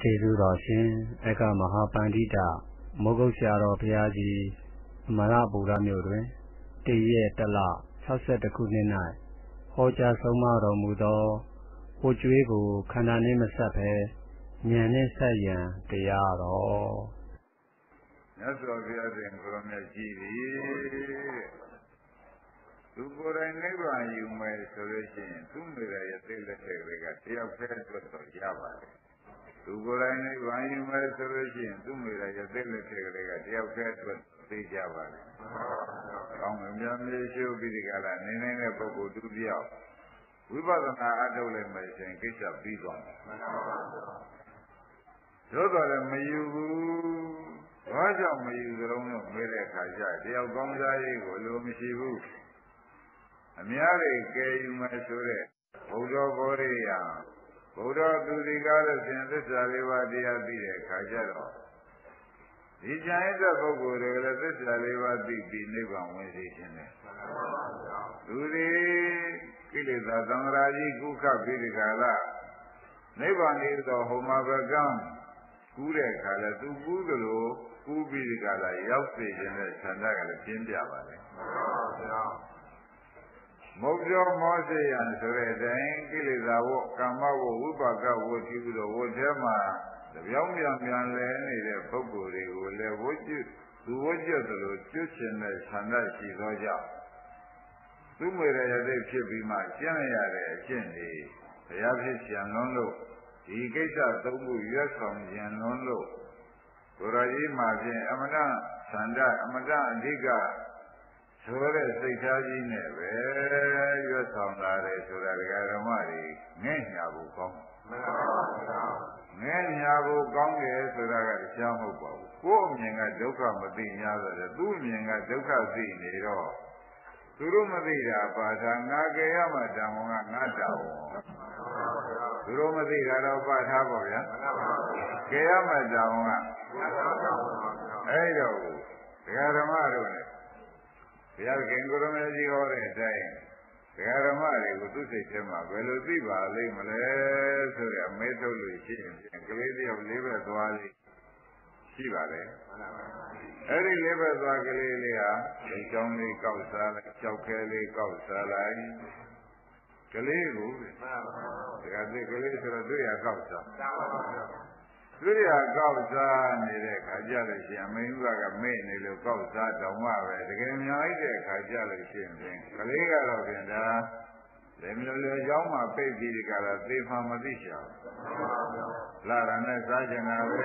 ကျေးဇူးတော်ရှင်အကမဟာပန္တိတမောဂုတ်ဆရာတော်ဘုရားကြီးအမရဗုဒ္ဓမြို့တွင်တည်ရဲ့တလ62ခုနှစ်၌ဟောကြားဆုံးမတော်မူသောဟိုကျွေးကိုခန္ဓာနှင့်မဆက်ဘဲဉာဏ်နှင့်ဆက်ရန်တရားတော်မြတ်စွာဘုရားရှင်ကိုရမြတ်ကြီးသည်သူကိုယ်တိုင်နိဗ္ဗာန်ယူမယ်ဆိုလို့ရှိရင်သူ့မိရရဲ့သိလက်တွေကတယောက်တည်းအတွက်တော့ရပါတယ် သူကိုယ်တိုင်နိဗ္ဗာန်ယူမယ်ဆိုလို့ရှိရင်သူ့မိရရဲ့သိလက်တွေကတယောက်တည်းအတွက်သိကြပါတယ်။ကောင်းမြတ်မြေရှုပြီးဒီကလာနေနေတဲ့ပုဂ္ဂိုလ်သူတယောက်ဝိပဿနာအထုတ်လိုက်မှရှင်ကိစ္စပြီးသွားတယ်။သို့တော်လည်းမယူဘူး။ဘာကြောင့်မယူကြုံလို့မေးတဲ့အခါကျတယောက်ကောင်းစားရေးကိုလိုမရှိဘူး။အများကြီးကယ်ယူမယ်ဆိုတဲ့ဘုရားဘောရိယ ဘုရားသူဒီကားလို့ရှင်သစ္စာလေးပါးတရားသိတဲ့အခါကျတော့ဒီကြံရတဲ့ပုဂ္ဂိုလ်တွေကလည်းသစ္စာလေးပါးသိပြီးနိဗ္ဗာန်ဝင်စေခြင်းနဲ့သူဒီကိလေသာသံဃာကြီးကုခပိရိကာလနိဗ္ဗာန်ဤသောဟောမဘကံကူးတဲ့အခါလဲသူကူးသလိုကူးပြီးဒီကလာရောက်စေခြင်းနဲ့ဆန္ဒကလည်းပြင်းပြပါလေမု တ်ပြောမောစေယံဆိုတဲ့အတိုင်းကိလေသာဝကမ္မဝဝိပါကဝတိဟုသောဝတ်ထဲမှာတပြောင်းပြန်ပြန်လဲနေတဲ့ပုဂ္ဂိုလ်တွေကိုလည်းဝိကျွသူဝိကျွသလိုကျွတ်ချင်တဲ့ဆန္ဒရှိသောကြောင့်သူ့မေရရတဲ့ဖြစ်ပြီးမှကျင့်ရတဲ့အကျင့်တွေဘုရားဖြစ်ပြန်လွန်းလို့ဒီကိစ္စသုံးခုရွတ်ဆောင်ခြင်းလွန်းလို့ဘုရားကြီးမှာဖြင့်အမတဆန္ဒအမတအဓိက ဆိုတဲ့စိတ်ထားကြီးနဲ့ပဲရွတ်ဆောင်လာတယ်ဆိုတာဒကာဓမ္မတွေငဲ့ညာဖို့ကောင်းမှန်ပါဗျာငဲ့ညာဖို့ကောင်းတယ်ဆိုတာကတရားမဟုတ်ပါဘူးကိုယ်အမြင်ကဒုက္ခမသိညာဆိုတယ်သူ့အမြင်ကဒုက္ခသိနေတော့သူတို့မသိတာပါသာငါကြရမှတံဝန်ကငါတောင်းသူတို့မသိတာတော့ပါထားပါဗျာကြရမှတံဝန်ကအဲ့တော့ဒကာဓမ္မတို့နဲ့ ဘုရားခင်ကိုရမေကြီးဟောတဲ့အတိုင်းဒကာဓမ္မတွေကိုသူစိတ်ထဲမှာဘယ်လိုသိပါလိမ့်မလဲဆိုတဲ့အမဲထုတ်လို့ရှိရင်ကလေးတယောက်လေးဘက်သွားလေးရှိပါလေအဲ့ဒီလေးဘက်သွားကလေးလေးဟာဒီကြောင်းလေးကောက်စားလိုက်ကြောက်ခဲလေးကောက်စားလိုက်ကလေးကိုဒကာသိကလေးဆိုတော့တွေ့ရကောက်စား သူတွေကကောက်စားနေတဲ့ခါကြလို့ရှိရင်မင်းဥကကမေ့နေလို့ကောက်စားတောင်မှပဲတကယ်များလိုက်တဲ့ခါကြလို့ရှိရင်ကလေးကတော့ပြန်တာလေမလို့လေရောင်းမှပိတ်ပြီးဒီကရာသေမှမသိချောင်လာရနဲ့စားကြနာပဲ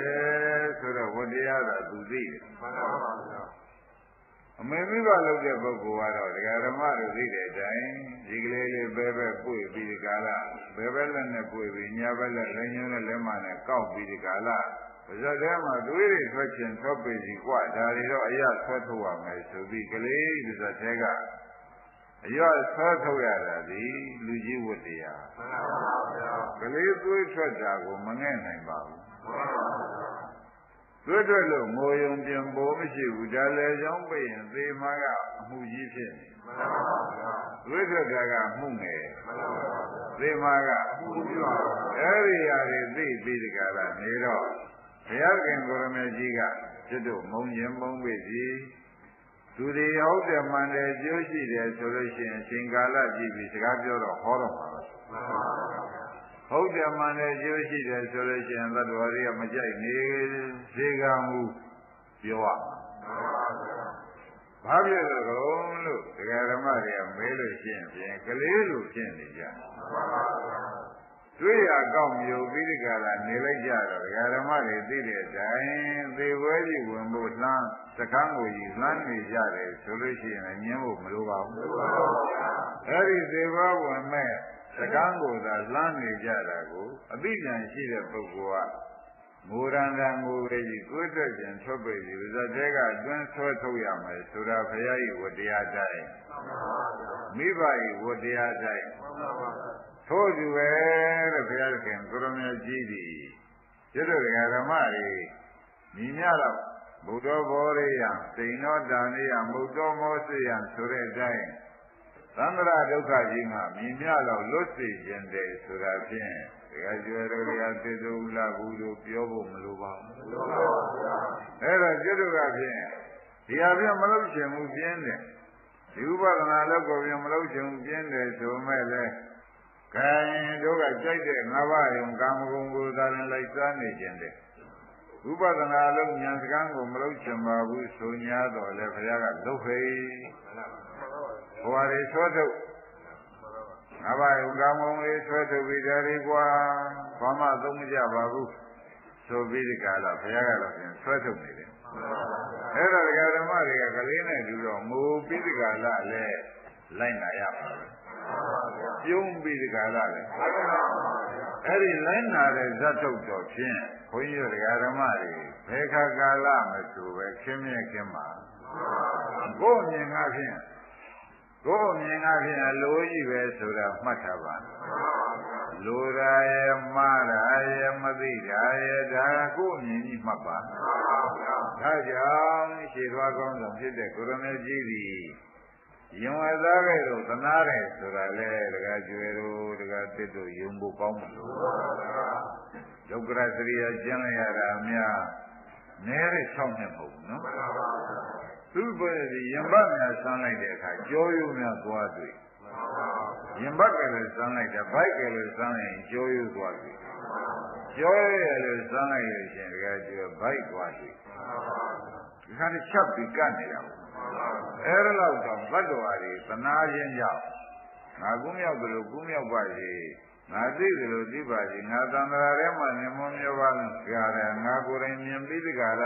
ဆိုတော့ဝတရားကသူသိတယ်မှန်ပါပါ အမေမိဘလုပ်တဲ့ပုဂ္ဂိုလ်ကတော့ဒကာဓမ္မတို့သိတဲ့အတိုင်းဒီကလေးလေးပဲပဲပွေပြီးဒီကာလဘယ်ဘက်လက်နဲ့ပွေပြီးညာဘက်လက်လက်ညှိုးနဲ့လက်မနဲ့ကောက်ပြီးဒီကာလပါဇက်ထဲမှာသွေးတွေထွက်ချင်ထွက်ပေစီกว่าဒါတွေတော့အရဆွဲထုတ်ရမယ်ဆိုပြီးကလေးပါဇက်ထဲကအရဆွဲထုတ်ရတာဒီလူကြီးဝတ္တရားမှန်ပါဗျာကလေးသွေးထွက်တာကိုမငဲ့နိုင်ပါဘူးမှန်ပါ ဗျာသွေးထွက်လို့ငိုယုံပြင်ပိုးမရှိဘူးဒါလည်းကြောင်းပြရင်သေမှာကအမှုကြီးဖြစ်နေမှန်ပါဗျာသွေးထွက်တာကမှုငယ်မှန်ပါဗျာသေမှာကအမှုကြီးပါအဲ့ဒီຢာတွေသိပြီးဒီကလာနေတော့ဘုရားခင်ကိုရမေကြီးကကျွတ်တို့မုံရင်မုံပေစီသူတွေဟုတ်တယ်မှန်တယ်ကျိုးရှိတယ်ဆိုလို့ရှိရင်အချိန်ကာလကြည့်ပြီးစကားပြောတော့ဟောတော့မှာပါမှန်ပါဗျာ ဟုတ်တယ်မှန်တယ်ကျိုးရှိတယ်ဆိုလို့ရှိရင်သတ္တဝါတွေကမကြိုက်နေစေကမှုပြောရဘာဖြစ်လို့လို့ဒကာဓမ္မတွေကမေးလို့ရှိရင်ဖြင့်ကလေးလိုဖြစ်နေကြတွေ့ရကောက်မျိုးပြီးဒီကလာနေလိုက်ကြတော့ဒကာဓမ္မတွေသိတဲ့အတိုင်းသေပွဲကြီးဝင်ဖို့လှမ်းစကမ်းကိုကြီးလှမ်းနေကြတယ်ဆိုလို့ရှိရင်ညင်းဖို့မလိုပါဘူးအဲ့ဒီသေပွဲဝင်မဲ့ စကားကိုသာလှမ်းနေကြတာကိုအသိဉာဏ်ရှိတဲ့ပုဂ္ဂိုလ်ကမူရန္တံငိုပဲကြီးကိုယ်တက်ခြင်းထွက်ပေကြီးဇတ်တဲကတွန်းဆွဲထုတ်ရမယ်ဆိုတာဘုရားကြီးဝတရားတိုင်းမိဘကြီးဝတရားတိုင်းထို့သူပဲတဲ့ဘုရားခင်ကိုရမကြီးသည်ကျွတ်တော်ဓမ္မတွေညီမြတော့ဘုဒ္ဓဘောရိယစိန်သောဒါနိယမုတ်တော်မောစေယဆိုတဲ့အတိုင်း သံဃာဒုက္ခကြီးမှမြင်မြတော့လွတ်စေခြင်းတယ်ဆိုတာဖြင့်ဒတရားကျွဲတို့တရားသေသူလာဘူးတို့ပြောဖို့မလိုပါဘူးအဲ့တော့ကျွတ်တို့ကဖြင့်ဒီအပြင်မလုပ်ချင်ဘူးပြင်းတယ်ဒီဥပဒနာလောက်ကိုပြင်မလုပ်ချင်ဘူးပြင်းတယ်ဆိုမဲ့လေခိုင်တို့ကကြိုက်တဲ့ငါးပါးယုံကာမဂုဏ်ကိုသာရင်လိုက်စားနေခြင်းတဲ့ဝိပဿနာအလုံးဉာဏ်စကားကိုမလုပ်ချင်ပါဘူးဆိုညာတော့လေဘုရားကလုတ်ဖေး ဘဝတွေဆွဲထုတ်ငါးပါးယုံကာမဂုဏ်လေးဆွဲထုတ်ပြီးဒါတွေကွာဘာမှသုံးမကြပါဘူးဆိုပြီးဒီကလာဘုရားကတော့ပြန်ဆွဲထုတ်နေတယ်အဲ့ဒါဒကာဓမ္မတွေကကလေးနဲ့တူတော့ငိုပြီးဒီကလာလဲလိုက်လာရပါဘူးပြုံးပြီးဒီကလာလဲအဲ့ဒီလိုင်းနာတဲ့ဇတ်ထုတ်တော်ဖြင့်ဘုန်းကြီးတို့တရားဓမ္မတွေဘယ်ခါကာလမဆိုပဲခင်းမြဲခင်းမှာကိုယ်မြင်ငါဖြင့် ကိုယ်မြင်ငါဖြင့်အလိုကြီးပဲဆိုတာမှတ်ထားပါလိုရာရဲ့မှားရာရဲ့မသိရာရဲ့ဒါကိုယ်မြင်ကြီးမှတ်ပါဒါကြောင့်ရှေသွားကောင်းဆောင်ဖြစ်တဲ့ကိုရမေကြီးသည်ယုံဝသားခဲ့တော့သနာတယ်ဆိုတာလေတကကျွယ်တို့တကတစ်တို့ယုံဖို့ကောင်းမလို့ဒုက္ခရစရိယကျင့်လိုက်ရတာအများနဲတဲ့၆နှစ်မဟုတ်ဘူးနော် သူ့ဘယ်ဒီယံဘများဆန်းလိုက်တဲ့အခါကြောရုံများသွားတွေ့ယံဘကလည်းဆန်းလိုက်တယ်ဘိုက်ကလည်းဆန်းရင်ကြောရုံသွားတွေ့ကြောရရလည်းဆန်းလိုက်လို့ရှင်တကကျွယ်ဘိုက်သွားတွေ့ဒီခါနဲ့ချက်ပြီးကတ်နေတာပေါ့အဲ့ဒါလောက်တော့ဘတ်တော်ရီသနာခြင်းကြောင့်ငါကူးမြောက်ကြလို့ကူးမြောက်ပါစေငါသိကြလို့သိပါစေငါသံဃာထဲမှာနေမမျောပါလို့ကြားတယ်ငါကိုယ်တိုင်မြင်ပြီးဒီကရ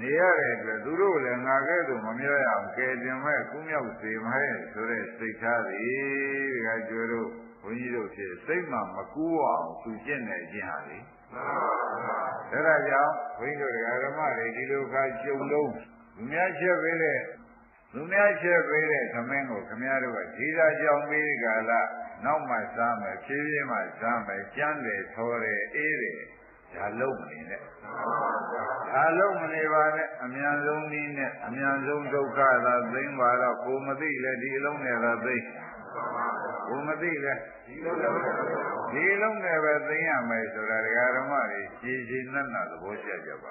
နေရတဲ့အတွက်သူတို့လည်းငါကဲ့သို့မမျောရအောင်ကဲတင်မဲ့ကူးမြောက်စေမဲ့ဆိုတဲ့စိတ်ထားသည်ဒီကကျွေးတို့ဘုန်းကြီးတို့ဖြစ်စိတ်မှမကူအောင်သူကျင့်နေခြင်းဟာလေဒါကြောင့်ဘုန်းကြီးတို့ဓမ္မတွေဒီလိုခါကျုံလုံးလူများချက်ပေးတဲ့လူများချက်ပေးတဲ့သမင်းကိုခမည်းတော်ကဒီသာကြောင်ပြီးကာလနောက်မှစားမယ်ဖြည်းဖြည်းမှစားမယ်ကြမ်းတယ်ထောတယ်အေးတယ် ဒါလုံးမနေနဲ့ဒါလုံးမနေပါနဲ့အမြန်ဆုံးနည်းနဲ့အမြန်ဆုံးဒုက္ခသာသိမ့်ပါတော့ကိုမသိလဲဒီအလုံးနဲ့သာသိမ့်ကိုမသိလဲဒီလုံးနဲ့ပဲသိရမယ်ဆိုတာဒကာဓမ္မတွေရှည်ရှည်နတ်နတ်သဘောကျကြပါ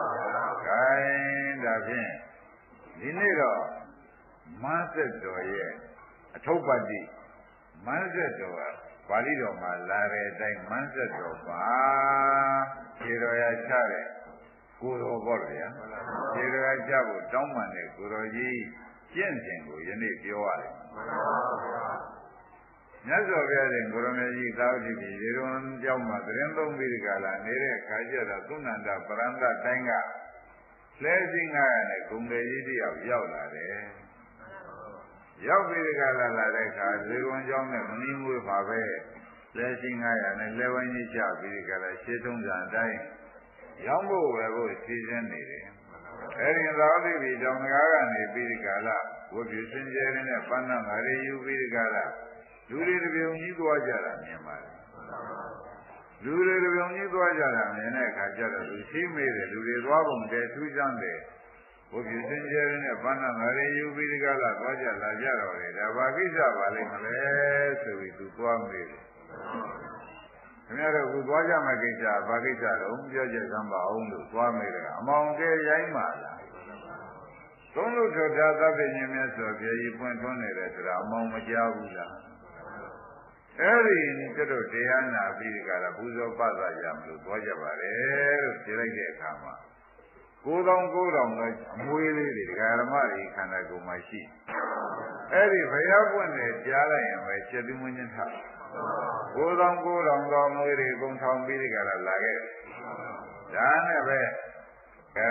။ခိုင်းဒါဖြင့်ဒီနေ့တော့မန်းဆက်တော်ရဲ့အထုပ်ပတ္တိမန်းဆက်တော်က ပါဠိတော်မှာလာတဲ့အတိုင်းမန်းဆက်တော်ပါခြေတော်ရချတဲ့ကိုတော်ပေါ့ဗျာခြေတော်ရချဖို့တောင်းပန်တဲ့ကိုတော်ကြီးကျင့်စဉ်ကိုယနေ့ပြောရတယ်မြတ်စွာဘုရားရှင်ကိုရမေကြီးသာဝတိပြည်ရေရွန်ကြောင်းမှာသတင်းသုံးပြီးဒီကလာနေတဲ့ခါကျတော့သုဏန္ဒပရန္တတိုင်းကလဲစင်းငါရနဲ့ဂုံတယ်ကြီးတယောက်ရောက်လာတယ် ရောက်ပြီးဒီကလာလာတဲ့အခါရေရွန်ကြောင်းနဲ့မနီးမွေးပါပဲလဲစင်းငါရနဲ့လဲဝင်းကြီးချပြီးဒီကလာရှေးထုံးစံအတိုင်းရောက်ဖို့ပဲဖို့စီစဉ်နေတယ်အဲဒီသာဝတိပြည်ကြောင့်ငါးကနေပြီးဒီကလာဝိပ္ပစင်ကျဲတဲ့ပန်းနာငါရီယူပြီးဒီကလာလူတွေတပြုံကြီးသွားကြတာမြင်ပါတယ်လူတွေတပြုံကြီးသွားကြတာမြင်တဲ့အခါကျတော့သူရှိမေးတယ်လူတွေသွားပုံတည်းထူးဆန်းတယ် ဘုရားရှင်ကျဲတဲ့ဘာနာငရေယူပြီးဒီကလာသွားကြလာကြတော့လေဒါဘာကိစ္စပါလိမ့်မလဲဆိုပြီးသူသွားမေးတယ်ခင်ဗျားတို့ကသွားကြမယ့်ကိစ္စဘာကိစ္စတော့ပြောကြစမ်းပါအောင်လို့သွားမေးတယ်အမောင်ကဲရိုင်းပါလားသုံးလို့ထောတာသဗ္ဗညင်မြတ်စွာဘုရားကြီးပွင့်ထွန်းနေတယ်ဆိုတာအမောင်မကြားဘူးလားအဲ့ဒီကျတော့တရားနာပြီးဒီကရပူဇော်ပသရမလို့သွားကြပါလေလို့ပြောလိုက်တဲ့အခါမှာ ကိုးတောင်ကိုးတောင်တော့အမွေးလေးတွေဒကာရမတွေခန္ဓာကိုယ်မှာရှိအဲ့ဒီဘုရားပွင့်တယ်ကြားလိုက်ရင်ပဲချက်သူမင်းချင်းထကိုးတောင်ကိုးတောင်တော့အမွေးတွေပုံထောင်ပြီးဒီကရလာခဲ့ဒါနဲ့ပဲ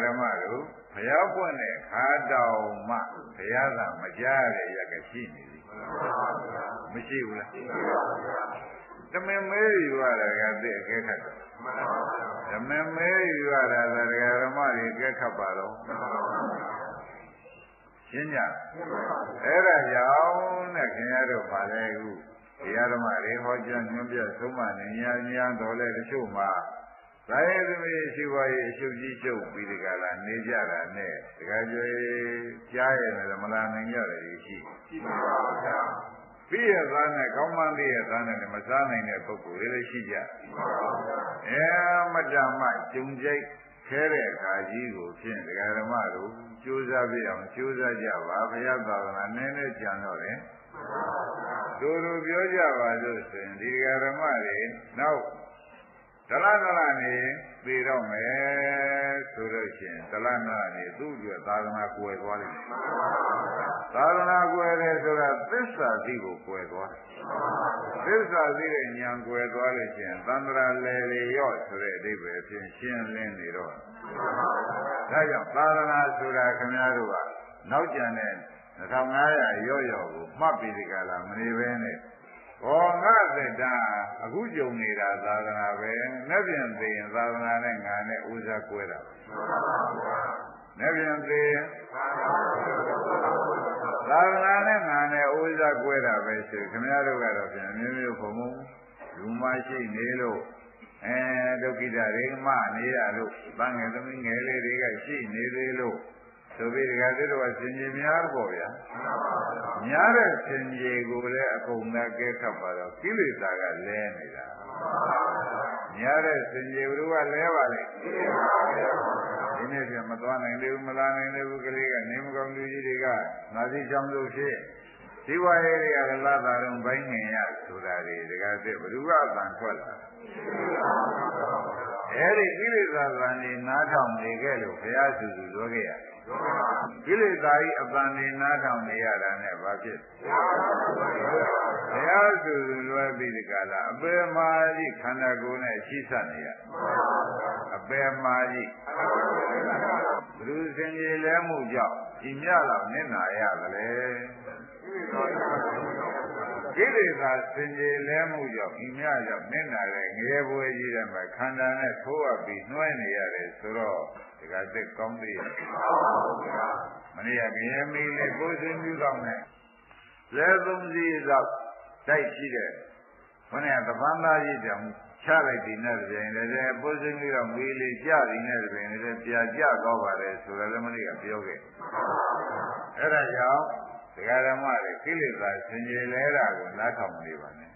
ဓမ္မတို့ဘုရားပွင့်တဲ့ခါတောင်မှဘုရားကမကြားရတဲ့ရက်ကရှိနေပြီမရှိဘူးလားတမင်မဲယူရတာကသိအကဲခတ်တယ် တမင်မဲယူရတာကဓမ္မတွေအကဲခတ်ပါတော့ရှင်းကြအဲ့ဒါကြောင့်နဲ့ခင်ဗျားတို့ပါလေခုတရားဓမ္မတွေဟောကြားညွှန်ပြဆုံးမနေညာညာတော်လဲတချို့မှာသာယသမီးရှိပါရဲ့အရှုပ်ကြီးချုပ်ပြီးဒီကလာနေကြတာနဲ့တခါကျွေးကြားရတယ်မလားနိုင်ကြတယ်ရှိရှိပါပါ ဗျာပြီးရသားနဲ့ကောင်းမှန်းပြီးရသားနဲ့မစားနိုင်တဲ့ပုဂ္ဂိုလ်တွေလည်းရှိကြအဲမတ္တမကြုံကြိုက်ခဲတဲ့အခါကြီးကိုဖြင့်ဒကာဓမ္မတို့ကြိုးစားပြအောင်ကြိုးစားကြပါဘုရားသာသနာနည်းနည်းကြံတော့တယ်တို့တို့ပြောကြပါလို့ဆိုရင်ဒီဒကာဓမ္မတွေနောက်တလားတလားနေ သိတော့မယ်ဆိုလို့ရှိရင်တလားတလားနေသူ့အတွက်သာသနာကွယ်သွားလိမ့်မယ်သာသနာကွယ်တယ်ဆိုတာသစ္စာသိကိုကွယ်သွားတယ်သစ္စာသိတဲ့ဉာဏ်ကွယ်သွားလို့ရှိရင်သံဃာလေလေရော့ဆိုတဲ့အဓိပ္ပာယ်ဖြင့်ရှင်းလင်းနေတော့ဒါကြောင့်သာသနာဆိုတာခင်ဗျားတို့ကနောက်ကျန်တဲ့2500ရော့ရော့ကိုမှတ်ပြီးဒီကလာမနေပဲနဲ့ ဘောငါသက်တာအခုကြုံနေတာသာသနာပဲနဲ့ပြန်သိရင်သာသနာနဲ့ငါနဲ့ဥစ္စာကွဲတာနဲ့ပြန်သိရင်သာသနာနဲ့ငါနဲ့ဥစ္စာကွဲတာပဲဆိုခင်ဗျားတို့ကတော့ပြန်မျိုးမျိုးပုံပုံလူမရှိနေလို့အဲဒုက္ခိတရေမနေရလို့တန်ငယ်သမီးငယ်လေးတွေကရှိနေသေးလို့ ဆိုပြီးဒီကသစ်တော်ဆင်ကြီးများပေါ့ဗျာများတဲ့ဆင်ကြီးကိုလည်းအကုန်သာကဲခတ်ပါတော့ကိလေသာကလဲနေတာများတဲ့ဆင်ကြီးဘုရားလဲပါလေဒီနေ့ပြန်မသွားနိုင်သေးဘူးမလာနိုင်သေးဘူးကလေးကနေမကောင်းလူကြီးတွေကငါစီချောင်းလို့ဖြစ်ဒီဝါရေးတွေကလည်းလာတာတော့ဘိုင်းငင်ရဆိုတာတွေဒီကသစ်ဘုရားအတန်ထွက်လာအဲဒီကိလေသာသံနေနားထောင်နေခဲ့လို့ဘုရားစုစုပြောခဲ့ရ ကိလေသာဤအပန်နေနားထောင်နေရတာနဲ့ဘာဖြစ်ဘုရားစုစုလွယ်ပြီးဒီကလာအပေမာကြီးခန္ဓာကိုယ်နဲ့ရှိစပ်နေရအပေမာကြီးဘုရုစင်ကြီးလဲမှုကြောင့်ဒီမြလောက်နစ်နာရတယ်ကိလေသာစင်ကြယ်လဲမှုကြောင့်ဤမြကြောင့်နစ်နာတဲ့ငရဲပွဲကြီးတဲ့မှာခန္ဓာနဲ့ထိုးအပ်ပြီးနှွှဲနေရတယ်ဆိုတော့ ဒီကသက်ကောင်းသေးရဲ့မနေ့ကငရဲမီးနဲ့ကိုယ်စင်ပြုတော့နဲ့လဲသုံးစီတော့တိုက်ရှိတဲ့ခொနဲ့သဗ္ဗန္သားကြီးတောင်ချလိုက်ဒီနဲ့တည်းလည်းပုစင်းလေးတော့မီးလေးကြဒီနဲ့တည်းလည်းပြာကြတော့ပါတယ်ဆိုတော့လည်းမနေ့ကပြောခဲ့အဲ့ဒါကြောင့်ဒကာဓမ္မတွေကိလေသာဆင်ခြင်လဲတာကိုနားထောင်နေပါနဲ့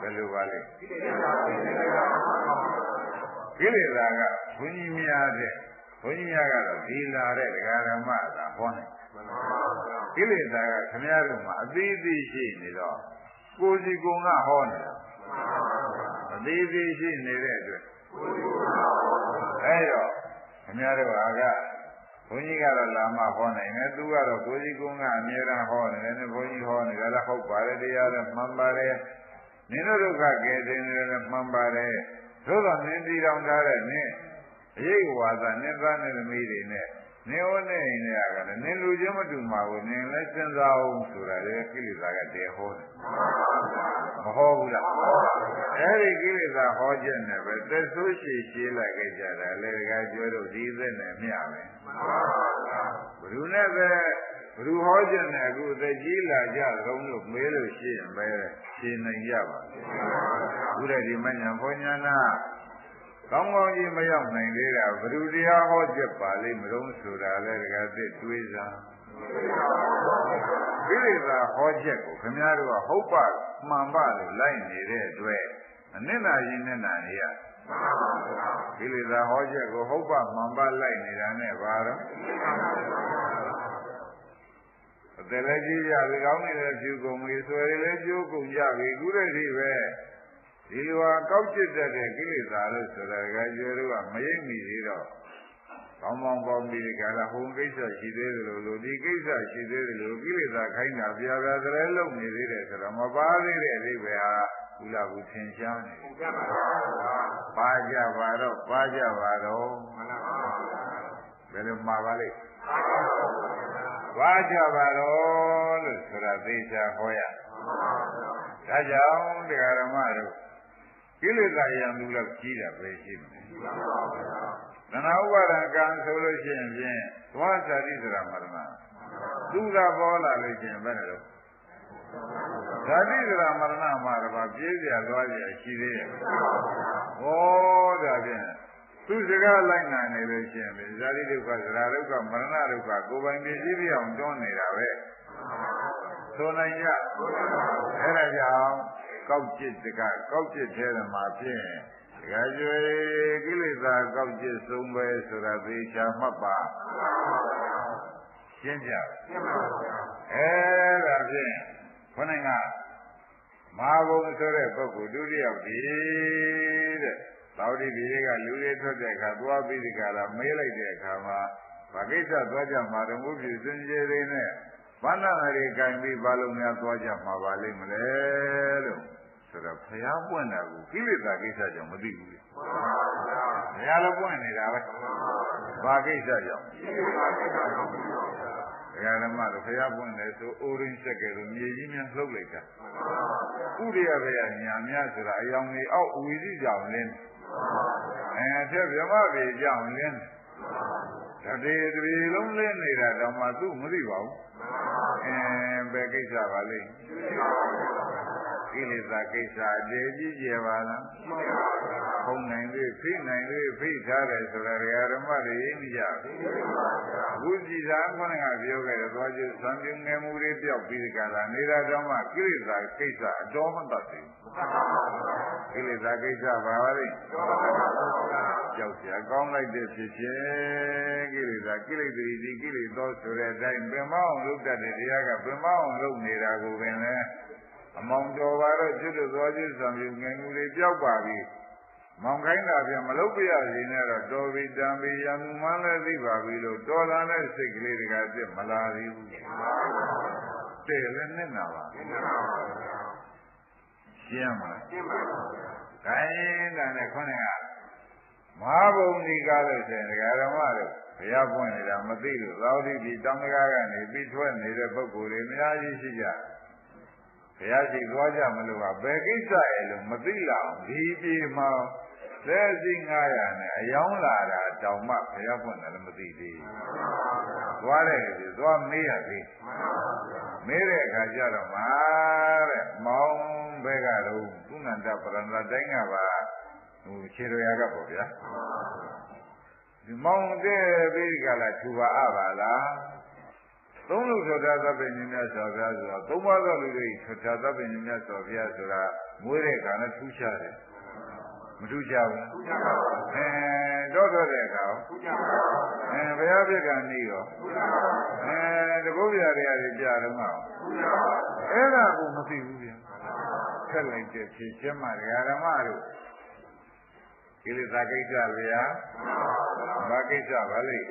ဘယ်လိုပါလဲကိလေသာ ကဘုန်းကြီးများတဲ့ဘုန်းကြီးများကတော့ဒီလာတဲ့ဒကာဓမ္မကဟောနေကိလေသာကခမည်းတော်မှာအသေးသေးရှိနေတော့ကိုယ်စီကိုယ်ကဟောနေတာအသေးသေးရှိနေတဲ့အတွက်အဲတော့ခမည်းတော်ကဘုန်းကြီးကတော့လာမဟောနိုင်တယ်သူကတော့ကိုကြီးကုန်းကအမြဲတမ်းဟောနေတယ်နဲ့ဘုန်းကြီးဟောနေတာလည်းဟုတ်ပါတယ်တရားလည်းမှန်ပါတယ်နင်တို့ဒုက္ခကယ်တင်တယ်လည်းမှန်ပါတယ် သို့တော်နင်တည်တော်ထားတဲ့နင်အရေးဝါဒနင်သားနဲ့သမီးတွေနဲ့နင်ဟောနေနေရကလည်းနင်လူချင်းမတူမှာကိုနင်လည်းစဉ်းစားအောင်ဆိုတာလေကိလေသာကတည်းဟောတယ်မဟောဘူးလားအဲဒီကိလေသာဟောချက်နဲ့ပဲသက်ဆိုးရှည်ရှည်လိုက်ခဲ့ကြတာလေတကယ်ကျွဲတို့ဒီသက်နဲ့မျှမယ်ဘ누구နဲ့ပဲ ဘသူဟောကြတဲ့အခုသက်ကြီးလာကြဆုံးလို့မေးလို့ရှိရင်ပဲရှင်းနိုင်ရပါဘူးတဲ့ဒီမညာဘုံညာနာကောင်းကောင်းကြီးမရောက်နိုင်သေးတာဘသူတရားဟောကြပါလိမ့်မလို့ဆိုတာလဲတကယ်သိတွေးစားကိလေသာဟောချက်ကိုခင်ဗျားတို့ကဟုတ်ပါမှန်ပါလို့လိုက်နေတဲ့အတွက်အနစ်နာရင်နဲ့နာရကိလေသာဟောချက်ကိုဟုတ်ပါမှန်ပါလိုက်နေတာနဲ့ဘာတော့ အတလည်းကြီးကြပြီကောင်းနေလည်းဖြူကုန်ပြီဆွဲလည်းကျိုးကုန်ကြပြီအခုတည်းဒီပဲဒီလိုဟာကောက်ကျစ်တဲ့ကိလေသာလို့ဆိုတာကကျွဲတို့ကမရိပ်မိသေးတော့ကောင်းကောင်းကောင်းပြီးကြတာဟိုကိစ္စရှိသေးတယ်လို့လို့ဒီကိစ္စရှိသေးတယ်လို့ကိလေသာခိုင်းတာပြာပြာသလဲလုံနေသေးတယ်ဆိုတော့မပါသေးတဲ့အလေးပဲဟာဘူးလာဘူးသင်ရှားနေပါကြပါတော့ပါကြပါတော့ဘယ်လိုမှာပါလိမ့် ပွားကြပါတော့လို့ဆိုတာသေချာဟောရဒါကြောင့်တရားဓမ္မတို့ကိလေသာရံလူလောက်ကြီးတာပဲရှိမှာသနာဥပါဒကံဆိုလို့ရှိရင်ဖြင့်သွားစာတိစရာမရဏသူကပေါ်လာလို့ရှိရင်ဘယ်လိုဓာတိစရာမရဏမှာတော့ပြည့်စရာသွားစရာရှိသေးရဲ့ဟောဒါဖြင့် သူစကားလိုက်နာနေလို့ရှိရင်ဇာတိဒုက္ခဇရာဒုက္ခမရဏဒုက္ခကိုယ်ပိုင်ပြည့်စည်ပြအောင်တွန်းနေတာပဲဆိုနိုင်ရအဲ့ဒါကြောင့်ကောက်ကျစ်တကကောက်ကျစ်ထဲမှာဖြင့်ဒကာကျွေကိလေသာကောက်ကျစ်ဆုံးပဲဆိုတာသေချာမှတ်ပါရှင်းပြရှင်းပါပါအဲ့ဒါဖြင့်ခொနိုင်ကမဟာဘုံဆိုတဲ့ပုဂ္ဂိုလ်ဒုတိယဒီတဲ့ သောတိပြည်ကလူတွေထွက်တဲ့အခါသွားပြီးဒီကလာမေးလိုက်တဲ့အခါမှာဘာကိစ္စသွားကြမှာတော့ဘုရားစင်ကြယ်တွေနဲ့ဘာနာတွေကင်ပြီးဘာလုံးများသွားကြမှာပါလိမ့်မလဲလို့ဆိုတော့ဘုရားပွင့်တာကိုကိလေသာကိစ္စကြောင့်မသိဘူးလေဘုရားလည်းပွင့်နေတာပဲဘာကိစ္စကြောင့်ဒကာဓမ္မတို့ဘုရားပွင့်တယ်ဆိုအိုရင်းဆက်ကဲလို့မြေကြီးများလှုပ်လိုက်တာဥရိယဘယညာများဆိုတာအယောင်ကြီးအောက်ဝီစီကြောင့်လင်း အဲတဲ့ဗြဟ္မပေကြောင့်လင်းတတိတတိလုံးလင်းနေတာတော့မှသူမသိပါဘူးအဲဘယ်ကိစ္စပါလိမ့် ကိလေသာကိစ္စအကျေကြီးကျယ်ပါလားမှန်ပါပါဘုံနိုင်လေးဖိနိုင်လေးဖိထားတယ်ဆိုတာဓမ္မတွေရင်းကြဘုရားသာခொနကပြောခဲ့တယ်သွားကျသံပြုံငယ်မှုတွေပြောက်ပြီးကြတာနေတာကြောင့်မှကိလေသာကိစ္စအတော်မတတ်သေးဘူးကိလေသာကိစ္စပါပါလိမ့်ကြောက်စရာကောင်းလိုက်တဲ့ဖြစ်ခြင်းကိလေသာကိလေသာဒီကိလေသာဆိုတဲ့အတိုင်းပင်မအောင်လုပ်တတ်တဲ့တရားကပင်မအောင်လုပ်နေတာကိုပင်လည်း အမောင်တော်ပါတော့ကျွတ်တော်ကျွတ်ဆံပြုငယ်မှုတွေပြောက်ပါပြီမောင်ခိုင်းတာပြန်မလုပ်ပြရစီနဲ့တော့တော်ပြီတံပြီရံမှုမှန်းလည်းသိပါပြီလို့တော်လာတဲ့စိတ်ကလေးတကအစ်စ်မလာသေးဘူးတဲ့လည်းနဲ့နာပါရှင်းမလားရှင်းပါပါခိုင်းတာနဲ့ခေါင်းကမဟာဘုံဒီကားလို့ဆိုရင်ဒကာဓမ္မတို့ဘုရားပွင့်နေတာမသိလို့သာဝတိဒီတောင်းတကားကနေပြီးထွက်နေတဲ့ပုဂ္ဂိုလ်တွေအများကြီးရှိကြ ဘုရားရှိသွားကြမလို့ကဘယ်ကိစ္စရဲ့လို့မသိလောက်ဒီပြေမှာလက်စီ900နဲ့အယောင်းလာတာတောင်မှဘုရားပွင့်တယ်လည်းမသိသေးဘူးသွားတယ်ဒီသွားမေးရသေးမေးတဲ့အခါကျတော့မှာတဲ့မောင်းဘဲကတော့ကုဏန္တပရဏတိုင်းကပါဟိုခြေတော်ရကပေါ့ဗျာဒီမောင်းတဲ့ပြီးကြလားထူပါအပါလား သုံးလူထောတာသဗ္ဗညမြတ်စွာဘုရားဆိုတာသုံးပါးသောလူတွေထောတာသဗ္ဗညမြတ်စွာဘုရားဆိုတာမွေးတဲ့ခါနဲ့ထူးခြားတယ်မထူးခြားဘူးထူးခြားပါဘူးအဲတော့တော့တဲ့အခါထူးခြားပါဘူးအဲဘုရားပြကနေရောထူးခြားပါဘူးအဲတကုတ်ပြရတယ်တွေပြတော့မှာထူးခြားပါဘူးအဲ့ဒါကိုမသိဘူးဗျာဆက်လိုက်တဲ့ဖြည့်ချက်မှဓမ္မတို့ ကိလေသာကိစ္စဗျာဘာကိစ္စပါလိမ့်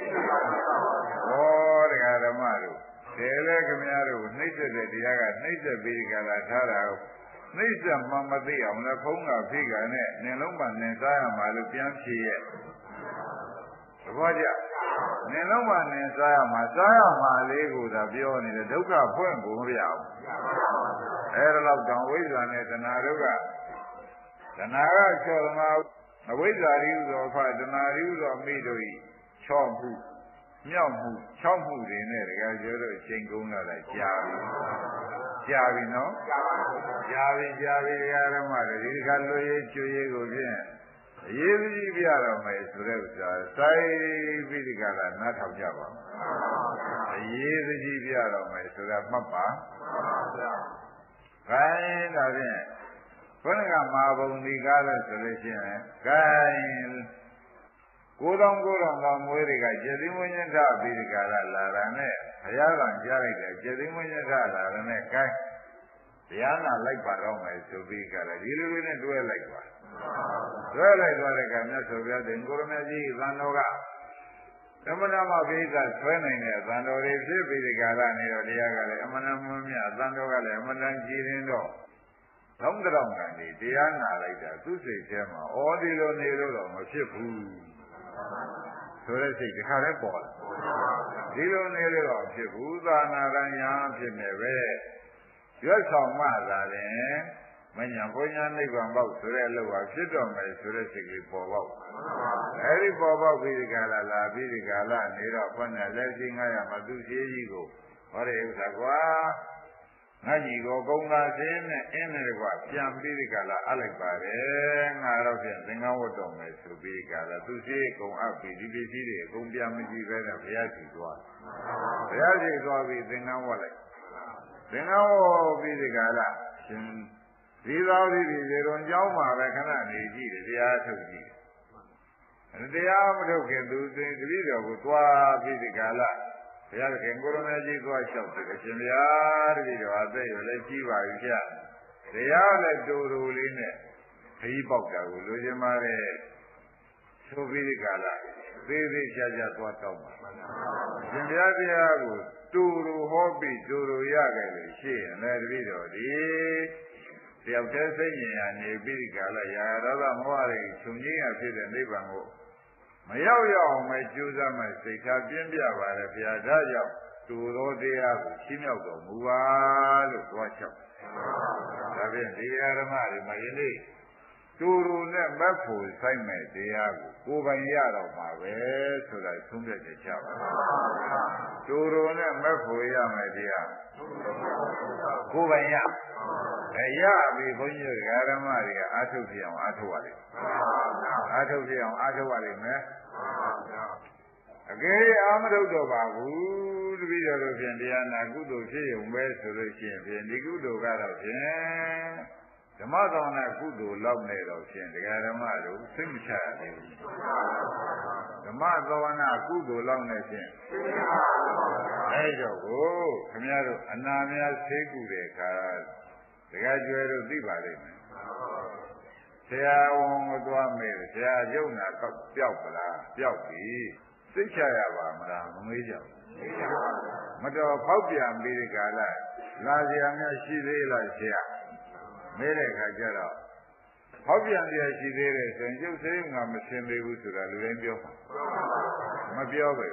ဟောတရားဓမ္မတို့တယ်လေခမရတို့နှိမ့်ဆက်တဲ့တရားကနှိမ့်ဆက်ပြီးကြတာထားတာကိုနှိမ့်ဆက်မှမသိအောင်လည်းဖုံးကဖိကနဲ့နင်လုံးမှနင်စားရမှာလို့ပြန်ဖြေရဲ့သဘောကျနင်လုံးမှနင်စားရမှာစားရမှာလေးကိုသာပြောနေတယ်ဒုက္ခဖွင့်ကိုမပြအောင်အဲဒါတော့တောင်ဝိဇ္ဇာနဲ့တဏှာတို့ကတဏှာကချော်မှာ အဝိဇ္ဇာရိဟုသောဖတဏှာရိဟုသောမိတို့ဤချော့မှုမြောက်မှုချောက်မှုတွေနဲ့တကယ်ပြောတော့ချိန်ကုန်လာတာကြာပြီကြာပြီနော်ကြာပြီကြာပြီတရားဓမ္မတွေဒီခါလွေရေးကျွေးရေးကိုဖြင့်အရေးကြီးပြတော့မယ်ဆိုတဲ့ဥစ္စာစိုက်ပြီးဒီကလာနားထောင်ကြပါအရေးကြီးပြတော့မယ်ဆိုတာမှတ်ပါခိုင်းဒါဖြင့် ဘုန်းကမာဘုံဒီကားလို့ဆိုလို့ရှိရင်ခိုင်းကိုယ်တော်ကိုယ်တော်ကမွေးတွေကကျေသိမွေးညထပြီးဒီကလာလာတာနဲ့ဘုရားကကြားလိုက်တယ်ကျေသိမွေးညထလာတာနဲ့ခိုင်းတရားနာလိုက်ပါတော့မယ်ဆိုပြီးကြတယ်ဒီလိုလေးနဲ့တွဲလိုက်ပါတွဲလိုက်သွားတဲ့ကမြတ်စွာဘုရားတင်ကိုရမကြီးသံတော်ကသမဏမဘိကဆွဲနိုင်တဲ့သံတော်တွေဖြစ်ပြီးဒီကာလနေတော့တရားကလည်းအမှန်တမ်းမမြတ်သံတော်ကလည်းအမှန်တမ်းကြည်ရင်တော့ သုံးတောင်ကနေတရားနာလိုက်တာသူ့စိတ်ထဲမှာဩဒီလိုနေလို့တော့မဖြစ်ဘူးဆိုတဲ့စိတ်ဒီခါလဲပေါ်လာဒီလိုနေလို့တော့ဖြစ်ဘူးသာနာရညာဖြစ်နေပဲရွတ်ဆောင်မှသာရင်မညာဘုညာနိဗ္ဗာန်ပေါက်ဆိုတဲ့အလုပ်ဟာဖြစ်တော့မယ်ဆိုတဲ့စိတ်ကလေးပေါ်ပေါက်အဲဒီပေါ်ပေါက်ပြီးဒီကလာလာပြီးဒီကလာနေတော့ဘုနဲ့လက်ရှိ900မှာသူရှိကြီးကိုဟောတဲ့ဥစ္စာကွာ ငါကြီးကိုကုံလာစေနဲ့အင်းနဲ့ကွာပြန်ပြီးဒီကလာအလိုက်ပါတယ်ငါတော့ပြန်သင်္ကန်းဝတ်တော်မယ်ဆိုပြီးကလာသူစီကုံအပ်ပြီးဒီပစ္စည်းတွေအကုန်ပြန်မကြည့်ပဲနဲ့ဘုရားကြီးသွားဘုရားကြီးသွားပြီးသင်္ကန်းဝတ်လိုက်သင်္ကန်းဝတ်ပြီးဒီကလာရှင်ဒီသောဒီဒီဇေရွန်ကြောင်းမှာပဲခဏနေကြည့်တယ်တရားထုတ်ကြည့်တယ်တရားမထုတ်ခင်သူသင်္ကတိတော်ကိုသွားပြီးဒီကလာ ဘုရားသခင်ကိုရမကြီးသွားလျှောက်တယ်အရှင်ဘုရားတပည့်တော်အသက်ရလည်းကြီးပါပြီဗျာတရားလည်းတူတူလေးနဲ့ခကြီးပေါက်တာကိုလိုချင်ပါတယ်ဆိုပြီးဒီကလာသေးသေးချာချာသွားတောင်းပါရှင်ဘုရားတရားကိုတူတူဟောပြီးတူတူရခဲ့လို့ရှိရင်လည်းတပည့်တော်ဒီတယောက်တည်းစိတ်ဉာဏ်ရနေပြီးဒီကလာရာရသောမောဟတွေခြုံငင်းရဖြစ်တဲ့နိဗ္ဗာန်ကို မရောက်ရအောင်ပဲကြိုးစားမှစိတ်ထားပြင်းပြပါတယ်ဘုရားဒါကြောင့်တူသောတရားကိုရှင်းမြောက်တော်မူပါလို့သွားလျှောက်ဒါဖြင့်ဒီအာရမတွေမှာယနေ့ တူတူနဲ့မက်ဖို့ဆိုင်မဲ့တရားကိုကိုယ်ပိုင်ရတော့မှာပဲဆိုတာသုံးပြချက်ချပါတူတူနဲ့မက်ဖို့ရမယ်တရားကိုယ်ပိုင်ရအဲရပြီဘုန်းကြီးတို့ဓမ္မတွေကအာထုတ်ပြအောင်အာထုတ်ရလိမ့်အာထုတ်ပြအောင်အာထုတ်ရလိမ့်မယ်အကယ်၍အာမထုတ်တော့ပါဘူးတပည့်တော်တို့ဖြင့်တရားနာကုသိုလ်ဖြစ်ရုံပဲဆိုလို့ရှိရင်ဖြင့်ဒီကုသိုလ်ကတော့ဖြင့် ဓမ္မသောနာကုသိုလ်လောက်နေတော့ဖြင့်တရားဓမ္မတို့စိတ်မချရသေးဘူးဓမ္မသောနာကုသိုလ်လောက်နေဖြင့်အဲတော့ကိုခမရတို့အနာများသိကုတဲ့အခါတရားကျွဲတို့သိပါလိမ့်မယ်ဆရာဝန်ကိုသွားမေးဆရာရုပ်နာကောက်ပြောက်ပလားပြောက်ပြီသိချရပါမလားမမေးကြဘူးမတော်ဖောက်ပြန်ပြီးဒီကလာလာဆရာများရှိသေးလားဆရာ မေးတဲ့အခါကျတော့ဖောက်ပြန်ရရှိသေးတယ်ဆိုရင်ကျုပ်စိတ်ကမစင်သေးဘူးဆိုတာလူတိုင်းပြောမှာမပြောပဲ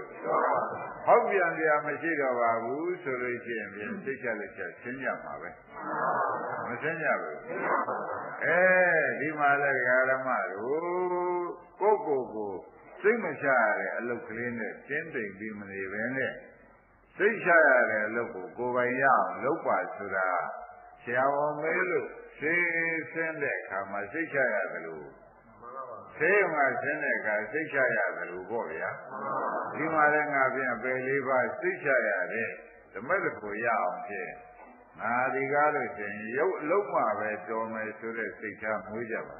ဟောက်ပြန်ကြမရှိတော့ပါဘူးဆိုလို့ရှိရင်ပြင်သိချလက်ချက်ရှင်းကြမှာပဲမရှင်းကြဘူးအဲဒီမှာလည်းဓမ္မတို့ကိုကိုကိုစိတ်မချရတဲ့အလုပ်ကလေးနဲ့ကျင်းသိမ့်ပြီးမနေပဲနဲ့စိတ်ချရတဲ့အလုပ်ကိုကိုယ်ပိုင်ရအောင်လုပ်ပါဆိုတာ ဆရာဝန်မေးလို့သိစင်းတဲ့အခါမှာစိတ်ချရတယ်လို့သိမှဆင်းတဲ့အခါစိတ်ချရတယ်လို့ပေါ့ဗျာဒီမှာလည်းငါပြန်ပယ်လေးပါစိတ်ချရတဲ့ဓမ္မတကိုရအောင်ဖြင့်ငါဒီကားလို့ရှိရင်ရုပ်အလုံးမှပဲတော်မယ်ဆိုတဲ့စိတ်ထားမွေးကြပါ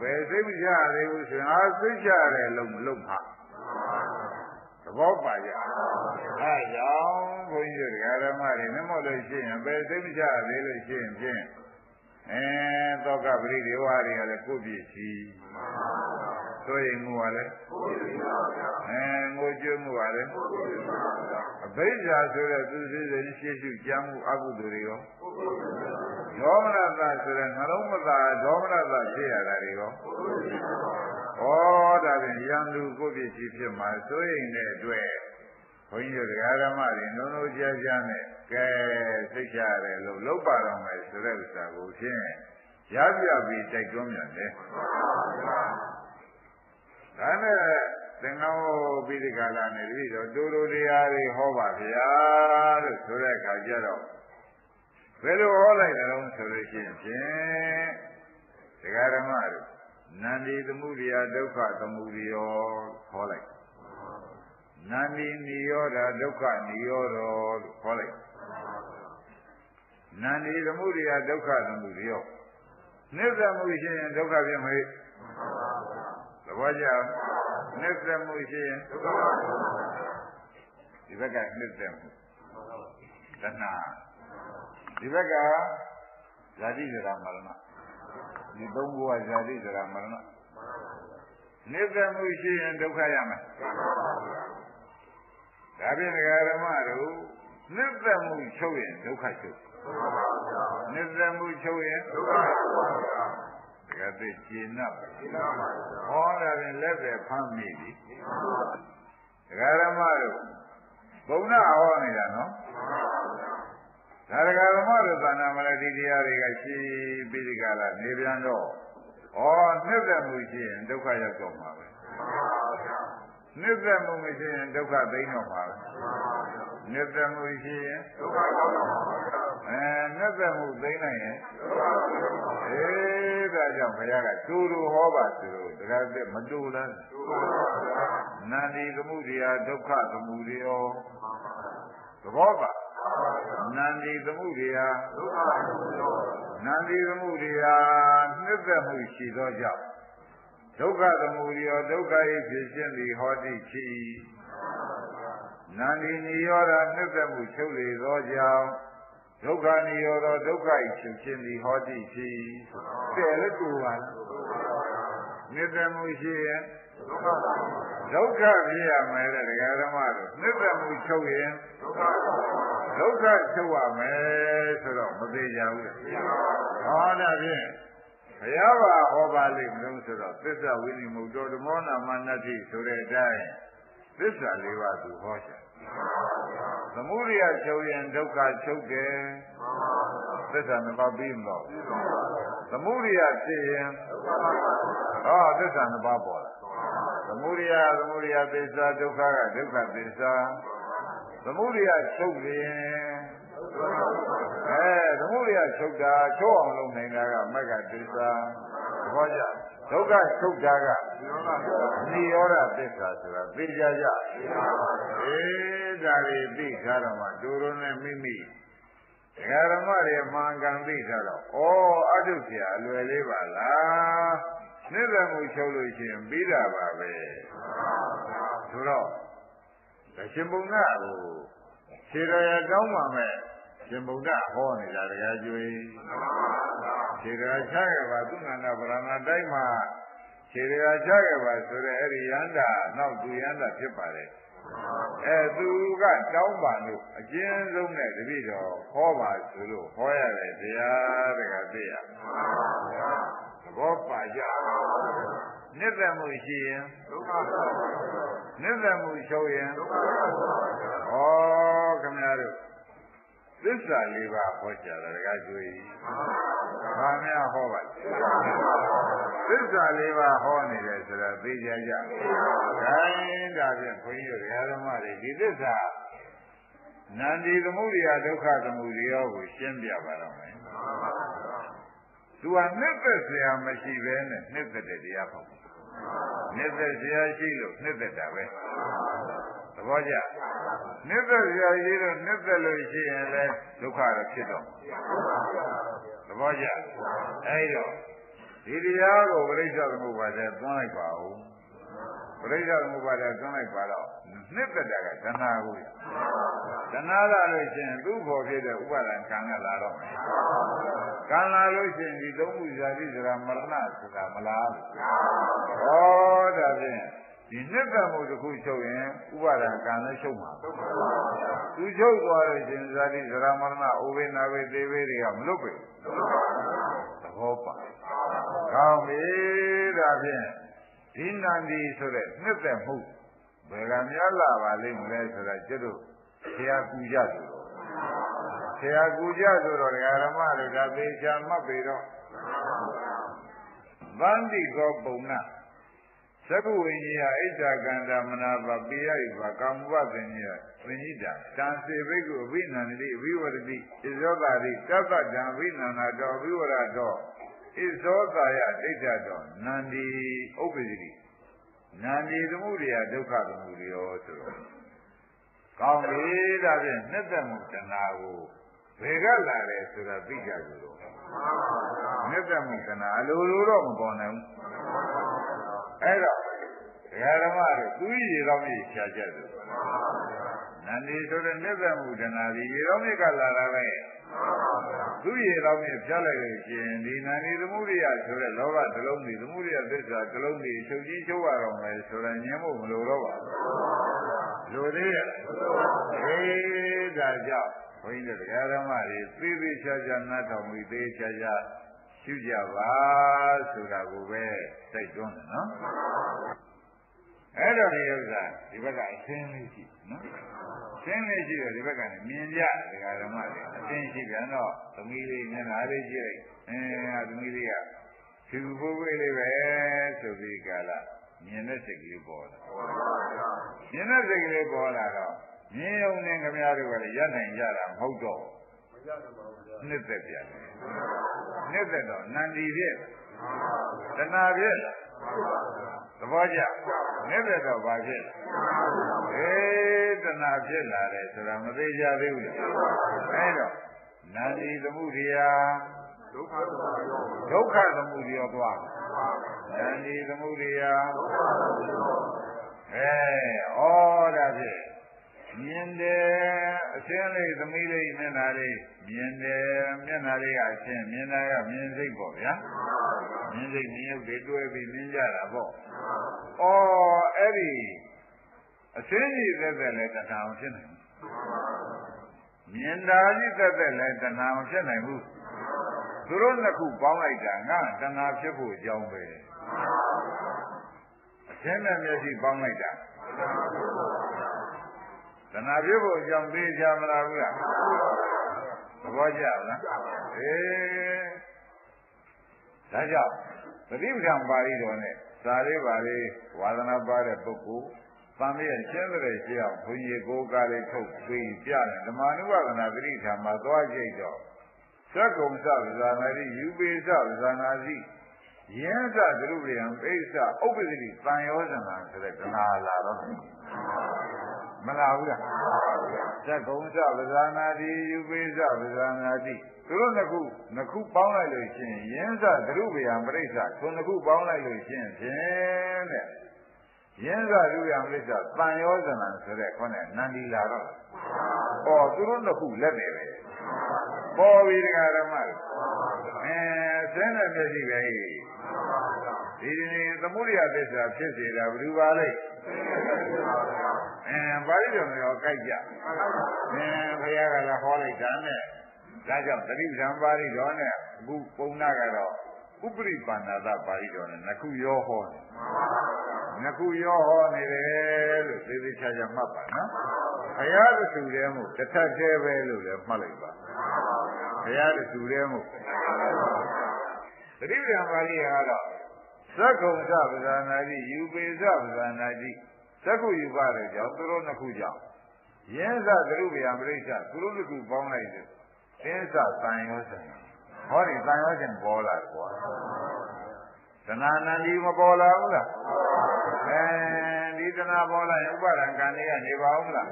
ဘယ်စိတ်မချရသေးဘူးဆိုရင်ငါစိတ်ချရတယ်လုံးမလုံးပါသ ဘောပါကြအဲကြောင့်ဘုန်းကြီးတို့ဓမ္မတွေမမော့လို့ရှိရင်ဘယ်စိတ်မချရသေးလို့ရှိရင်ဖြင့်အဲသောကပရိဒေဝတွေကလည်းကိုယ့်ပြည့်စီဆိုရင်ငိုရလဲအဲငိုကြွမှုပါလဲအဘိဓါဆိုတဲ့သူစည်းစိမ်ရှေ့ရှုကြမ်းမှုအကုသိုလ်တွေရောဒေါမနတဆိုတဲ့နှလုံးမသာဒေါမနတဖြစ်ရတာတွေရော ဩဒါဖြင့်ယံလူကိုယ့်ပြည့်စီဖြစ်မှာဆိုရင်တဲ့အတွက်ဘုန်းကြီးတို့တရားဓမ္မတွေနုံနုံကြားကြားနဲ့ကဲသိချရတယ်လို့လောက်ပါတော့မယ်ဆိုတဲ့ဥစ္စာကိုဖြင့်ရပြပြီးတိုက်တွန်းမြန်တယ်ဒါနဲ့သင်္ကန်းဟောပြီးဒီကလာနေပြီတော့တူတူတရားတွေဟောပါဗျာလို့ဆိုတဲ့အခါကျတော့ဘယ်လိုဟောလိုက်တယ်လို့ဆိုလို့ရှိရင်ဖြင့်တရားဓမ္မတို့ နန္ဒီသမှုရိယဒုက္ခသမှုရိယောဟောလိုက်နန္ဒီနိရောဓဒုက္ခနိရောဓလို့ခေါ်လိုက်နန္ဒီသမှုရိယဒုက္ခသမှုရိယောနိစ္စမှုရှိရင်ဒုက္ခပြမဟိသဘောကျနိစ္စမှုရှိရင်ဒုက္ခဒီဘက်ကနိစ္စမှုတဏှာဒီဘက်ကဇာတိဇရာမရဏ ဒီသုံးခုကဇာတိဇရာမရဏနိစ္စမှုရှိရင်ဒုက္ခရမယ်ဒါဖြင့်ဒကာဓမ္မတို့နိစ္စမှုချုပ်ရင်ဒုက္ခချုပ်နိစ္စမှုချုပ်ရင်ဒုက္ခဒကာသိကျင်납ဟောတာဖြင့်လက်ပဲဖမ်းမိပြီဒကာဓမ္မတို့ဘုံနာဟောနေတာနော် ဒါဒကာဓမ္မတို့သာနာမလတိတရားတွေကရှိပြီးဒီကလာနေပြန်တော့ဩနှစ်သက်မှုရှိရင်ဒုက္ခရောက်တော့မှာပဲနှစ်သက်မှုမရှိရင်ဒုက္ခသိမ်းတော့မှာပဲနှစ်သက်မှုရှိရင်ဒုက္ခရောက်တော့မှာအဲနှစ်သက်မှုသိမ်းနိုင်ရင်အေးဒါကြောင့်ဘုရားကတူတူဟောပါဆိုလို့တခါတည်းမတူလားနန္ဒီသမှုတရားဒုက္ခသမှုရောသဘောပါ နန္ဒီသမှုရိယာနန္ဒီသမှုရိယာနှစ်သက်မှုရှိသောကြောင့်ဒုက္ခသမှုရိယောဒုက္ခ၏ဖြစ်ခြင်းသည်ဟောတိရှိနန္ဒီနိရောဓနှစ်သက်မှုချုပ်လေသောကြောင့်ဒုက္ခနိရောဓဒုက္ခ၏ဖြစ်ခြင်းသည်ဟောတိရှိတဲ့လည်းတူပါလားနှစ်သက်မှုရှိရင်ဒုက္ခဖြစ်ရမယ်တဲ့ဒကာဓမ္မတို့နှစ်သက်မှုချုပ်ရင်ဒုက္ခ ချုပ်ရမယ်ဆိုတော့မသေးကြဘူးလေဟောဒါဖြင့်ဘုရားပါဟောပါလိမ့်မလို့ဆိုတော့သစ္စာဝိနိမုတ်တော်ဓမ္မောနာမနတ္တိဆိုတဲ့အတိုင်းသစ္စာလေးပါးသူဟောချင်သမုဒိယချုပ်ရင်ဒုက္ခချုပ်တယ်သစ္စာနှစ်ပါးပြီးမလို့သမုဒိယဖြစ်ရင်ဟောသစ္စာနှစ်ပါးပေါ်လာသမုဒိယသမုဒိယသစ္စာဒုက္ခကဒုက္ခသစ္စာ သမုဒိယချုပ်ရင်အဲသမုဒိယချုပ်တာချုပ်အောင်လုပ်နိုင်တာကမက္ကသစ္စာသဘောကျဒုက္ခချုပ်တာကနိရောဓသစ္စာဆိုတာသိကြကြအေးဒါတွေသိကြတော့မှဒုရုံနဲ့မိမိဓမ္မတွေမှန်ကန်သိကြတော့ဩအတုဆရာအလွယ်လေးပါလားနိစ္စမှုချုပ်လို့ရှိရင်ပြီးတာပါပဲဆိုတော့ ရှင်ဘုံကဟိုခြေတော်ရကောင်းပါမဲ့ရှင်ဘုံကဟောနေတာတရားကျွေးခြေတော်ချခဲ့ပါသူနန္ဒဗရဏတိုင်းမှာခြေတော်ချခဲ့ပါဆိုတဲ့အဲ့ဒီယန္တာနောက်သူယန္တာဖြစ်ပါတယ်အဲသူကတောင်းပါလို့အကျဉ်းဆုံးနဲ့တပည့်တော်ဟောပါဆိုလို့ဟောရတယ်တရားတကသိရသဘောပါကြ နိစ္စမှုရှိရင်ဒုက္ခနိစ္စမှုချုပ်ရင်ဒုက္ခဩခင်ဗျားတို့သစ္စာလေးပါးဟောကြတာတကားကျွေးဘာများဟောပါသစ္စာလေးပါးဟောနေတယ်ဆိုတာသိကြကြခိုင်းဒါဖြင့်ခွင်းတို့ဓမ္မတွေဒီသစ္စာနန္ဒီသမုဒိယဒုက္ခသမုဒိယောကိုရှင်းပြပါတော့မယ်သူကနှစ်သက်စရာမရှိဘဲနဲ့နှစ်သက်တဲ့တရားပေါ့ နှစ်သက်စရာရှိလို့နှစ်သက်တာပဲသဘောကျနှစ်သက်စရာရှိလို့နှစ်သက်လို့ရှိရင်လည်းဒုက္ခတော့ဖြစ်တော့သဘောကျအဲဒီတော့ဒီတရားကိုပရိစ္ဆေသမုပ္ပါဒ်သွန်းလိုက်ပါဦး ပရိစ္ဆေသမုပ္ပါဒ်သွန်းလိုက်ပါတော့နှစ်သက်တာကတဏှာကိုတဏှာလာလို့ရှိရင်သူ့ဖို့ဖြစ်တဲ့ဥပါဒံခံရလာတော့မယ်ကံလာလို့ရှိရင်ဒီသုံးခုဇာတိဆိုတာမရဏဆိုတာမလားဘူးဟောဒါဖြင့်ဒီနှစ်သက်မှုတစ်ခုချုပ်ရင်ဥပါဒံကံလည်းချုပ်မှာသူချုပ်သွားလို့ရှိရင်ဇာတိဇရာမရဏဥပေနာဝေသေဝေတွေကမလွတ်ပြီသဘောပါကောင်းပြီဒါဖြင့် ဒီနန္ဒီဆိုတဲ့နှစ်သက်မှုဘယ်ကများလာပါလိမ့်မလဲဆိုတာကျွတ်တို့ဆရာကူကြဆိုတော့ဆရာကူကြဆိုတော့ဓမ္မတွေကသေချာမှတ်ပြီတော့ဗန္တိကောပုံနာသက္ကဝိညာဣစ္ဆာကန္တာမနာပပိယိဘကာမုပသင်္ညသင်္ညိတာတံစေဘိက္ခုအဘိနန္တိအဘိဝရတိဣဇောတာရိတတ္တတံအဘိနန္နာတောအဘိဝရတော ဣဇောတာယဒိဋ္ဌတောနန္ဒီဥပ္ပဇိတိနန္ဒီသမှုရိယဒုက္ခသမှုရိယောဆိုတော့ကောင်းပြီဒါဖြင့်နှစ်သက်မှုတဏှာကိုဘယ်ကလာတယ်ဆိုတာသိကြကြလို့နှစ်သက်မှုတဏှာအလိုလိုတော့မပေါ်နိုင်ဘူးအဲ့တော့ ဒကာဓမ္မတို့သူရေတော်မြေရှားကြတယ်နန္ဒီဆိုတဲ့နှစ်သက်မှုတဏှာဒီရေတော်မြေကလာတာပဲသူရေတော်မြေဖြတ်လိုက်လို့ရှိရင်ဒီနန္ဒီသမှုရိယဆိုတဲ့လောဘသလုံးကြီးသမှုရိယသစ္စာသလုံးကြီးချုပ်ကြီးချုပ်ရတော့မယ်ဆိုတော့ညင်းဖို့မလိုတော့ပါဘူးလိုသေးရဲ့အေးဒါကြောင့်ဘုန်းကြီးတို့တရားဓမ္မတွေသေသေးချာချာနားထောင်ပြီးသေချာချာရှုကြပါဆိုတာကိုပဲတိုက်တွန်းတယ်နော် အဲ့တော့ဒီဥစ္စာဒီဘက်ကအရှင်းလေးရှိနော်ရှင်းလေးရှိတော့ဒီဘက်ကလည်းမြင်ကြတရားဓမ္မတွေအရှင်းရှိပြန်တော့သမီးလေးမျက်နှာလေးကြည့်လိုက်အဲသမီးလေးကဖြူဖို့ဝေးလေးပဲဆိုပြီးကာလမြင်တဲ့စိတ်ကလေးပေါ်လာမြင်တဲ့စိတ်ကလေးပေါ်လာတော့မြင်ုံနဲ့ခင်ဗျားတို့ကလည်းရနိုင်ကြတာမဟုတ်တော့နှစ်သက်ပြန်တယ်နှစ်သက်တော့နန္ဒီပြည့်တဏှာပြည့်သဘောကျ နှစ်သက်တော့ဘာဖြစ်အေးတဏဖြစ်လာတယ်ဆိုတာမသေးကြသေးဘူးအဲတော့နန္ဒီသမှုရိယာဒုက္ခသမုဒယောဒုက္ခသမုဒယောသွားနန္ဒီသမှုရိယာအဲဩဒါဖြင့် မြင်တယ်အရှင်းလေးသမီးလေးမျက်နှာလေးမြင်တယ်မျက်နှာလေးကအရှင်းမြင်တာကမြင်စိတ်ပေါ့ဗျာမြင်စိတ်မြင်ရုပ်တွေတွဲပြီးမြင်ကြတာပေါ့ဩအဲ့ဒီအရှင်းကြီးသက်သက်လည်းတဏှာအောင်ဖြစ်နိုင်မြင်တာကြီးသက်သက်လည်းတဏှာအောင်ဖြစ်နိုင်ဘူးသူတို့နှစ်ခုပေါင်းလိုက်တာငါတဏှာဖြစ်ဖို့အကြောင်းပဲအရှင်းနဲ့မျက်စိပေါင်းလိုက်တာ တဏှာဖြစ်ဖို့အကြောင်းသိကြမလားဘူးလားသဘောကျလားအေးဒါကြောင့်ပฏิပဒံပါဠိတော်နဲ့စာလေးပါလေးဝါဒနာပါတဲ့ပုဂ္ဂိုလ်သံဃာရှင်းတဲ့ရှင်းအောင်ဘုန်းကြီးကိုကားလေးထုတ်ပြီးပြတယ်ဓမ္မနုဝဒနာပရိထာမှာသွားကြိတ်တော့သက္ကုံသဗ္ဗဇာနာတိယူပေသဗ္ဗဇာနာတိယင်းသသရုပ္ပယံပိဿဥပ္ပဒိတံယောဇနာဆိုတဲ့ဒနာလာတော့ မလာဘူးလားသက္ကုံသဗ္ဗဇာနာတိယူပေသဗ္ဗဇာနာတိသူတို့နှစ်ခုနှစ်ခုပေါင်းလိုက်လို့ရှိရင်ယင်းသသရုပ္ပယံပရိစ္ဆသူနှစ်ခုပေါင်းလိုက်လို့ရှိရင်ဖြင့်တဲ့ယင်းသရုပ္ပယံပရိစ္ဆတန်ယောဇနံဆိုတဲ့ခေါင်းနဲ့နန္ဒီလာတော့ဟောသူတို့နှစ်ခုလက်နေပဲ ပေါ်ပြီတရားဓမ္မအဲဆင်းတဲ့မျက်စိပဲဒီဒီသမုဒိယသစ္စာဖြစ်စေတာဘယ်သူပါလဲအဲပါဠိတော်မျိုးကြိုက်ကြအဲဘုရားကလည်းဟောလိုက်တာနဲ့ဒါကြောင့်တတိပ္ပံပါဠိတော်နဲ့အခုပုံနာကတော့ဥပရိပန္နာသပါဠိတော်နဲ့နှစ်ခုရောဟောတယ်နှစ်ခုရောဟောနေတယ်လို့သေသေးချာချာမှတ်ပါနော် ဘုရားတဆူတယ်မို့တစ်ထပ်သေးပဲလို့လည်းမှတ်လိုက်ပါဘုရားတဆူတယ်မို့တတိပ္ပံပါဠိကတော့သက္ကုံသဗ္ဗဇာနာတိယူပေသဗ္ဗဇာနာတိသက္ကုယူပါတဲ့ကြောင့်သူတို့နှစ်ခုကြောင့်ယင်းသသရုပ္ပယံပရိစ္ဆသူတို့နှစ်ခုပေါင်းလိုက်တယ်သင်းသတန်ရောစံဟောဒီတန်ရောစံပေါ်လာကွာသနာနန္ဒီမပေါ်လာဘူးလားအဲ ဒီသနာပေါ်လာရင်ဥပါဒံကံတွေကနေပါဦးမလား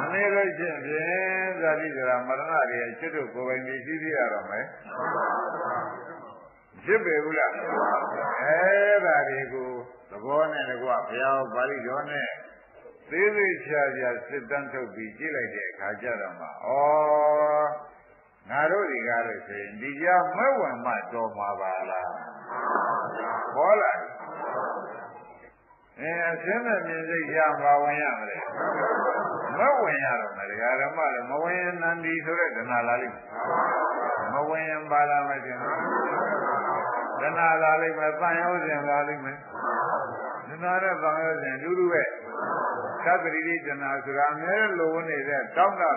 မနေလို့ရှိရင်ဖြင့်ဇာတိဇရာမရဏတွေအချစ်တို့ကိုယ်ပိုင်ပြီးရှိသေးရတော့မယ်ဖြစ်ပေဘူးလားအဲဒါတွေကိုသဘောနဲ့တကွဘုရားပါဠိတော်နဲ့သေးသေးချာချာစစ်တမ်းထုတ်ပြီးကြည့်လိုက်တဲ့အခါကျတော့မှဩငါတို့ဒီကားလို့ဆိုရင်ဒီကြမဲ့ဝင်မှတော်မှာပါလားဟောလာ အဲအစင်းနဲ့မြင်စိတ်ရမှာဝင်ရမလဲမဝင်ရတော့မယ်ဒကာဓမ္မလည်းမဝင်နန္ဒီဆိုတဲ့ဒနာလာလိမ့်မဝင်ရင်ပါလာမယ်ရှင်ဒနာလာလိမ့်မယ်တန်ရောစဉ်လာလိမ့်မယ်ဒနာနဲ့တန်ရောစဉ်အတူတူပဲသတ္တိတိဒနာဆိုတာအများလိုနေတဲ့တောင်းတာ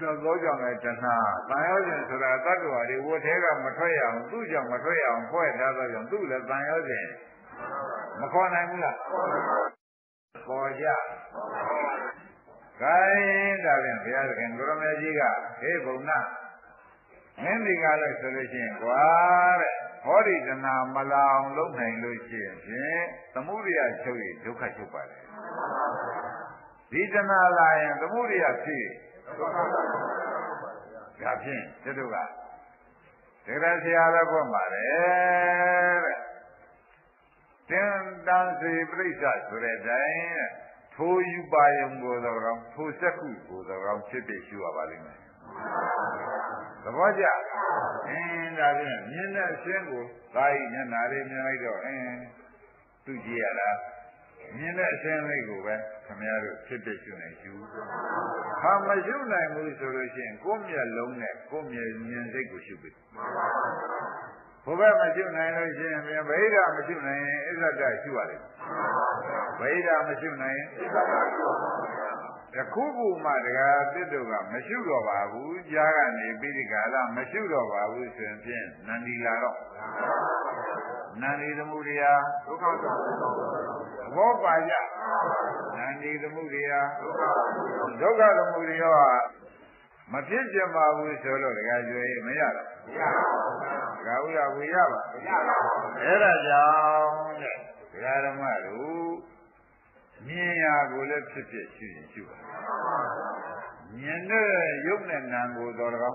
သောကြောင့်လည်းတဏှာတန်ရောစဉ်ဆိုတာတတ္တဝါတွေဝတ်ထဲကမထွက်ရအောင်သူ့ကြောင့်မထွက်ရအောင်ဖွဲ့ထားသောကြောင့်သူ့လည်းတန်ရောစဉ် မခေါ်နိုင်ဘူးလားပေါ်ကြခိုင်းဒါပြန်ဘုရားသခင်ကိုရမေကြီးကဟေးဘုံနာမင်းဒီကလည်းဆိုလို့ရှိရင်ကွာတဲ့ဟောဒီတဏှာမလာအောင်လုပ်နိုင်လို့ရှိရင်ဖြင့်သမုဒိယချုပ်ရဒုက္ခချုပ်ပါတယ်ဒီတဏှာလာရင်သမုဒိယဖြစ်ဒါဖြင့်သူတို့ကဒေရဆရာလည်းဖွင့်ပါတယ်တဲ့ တင်တန်စီပြိဿဆိုတဲ့တိုင်ထိုးယူပါယုံကိုသောကောင်ထိုးစက်ခုကိုသောကောင်ဖြစ်ဖြစ်ရှိရပါလိမ့်မယ်သဘောကျအင်းဒါဖြင့်မြင်တဲ့အရှင်းကိုသာယမျက်နာလေးမြင်လိုက်တော့အင်းသူကြည့်ရတာမြင်တဲ့အရှင်းလေးကိုပဲခမရတို့ဖြစ်ဖြစ်ရှုနေယူဟာမရှုနိုင်ဘူးဆိုလို့ရှိရင်ကိုယ်မျက်လုံးနဲ့ကိုယ်မျက်မြင်စိတ်ကိုရှုပြီ ဘုဘမရှုနိုင်လို့ရှိရင်ဗိဓာမရှုနိုင်ရင်အစ္ဆဒရှုရတယ်ဗိဓာမရှုနိုင်ရင်အစ္ဆဒရှုတခုခုမှတရားတစ်တို့ကမရှုတော့ပါဘူးကြားကနေပြီးဒီကာလမရှုတော့ပါဘူးဆိုရင်ဖြင့်နန္ဒီလာတော့နန္ဒီသမှုတရားဒုက္ခသဘောပါကြနန္ဒီသမှုတရားဒုက္ခသမှုတရား မဖြစ်ကျင်ပါဘူးဆိုလို့တရားကျွေးမရတော့မရပါဘူးဒါဥရဝေရပါမရပါဘူးအဲ့ဒါကြောင့်တဲ့တရားဓမ္မတို့မြင်ရကိုလည်းဖြစ်ဖြစ်ရှိရင်ရှိပါမြင်တဲ့ရုပ်နဲ့နာမ်ကိုတော်တော်ဒါ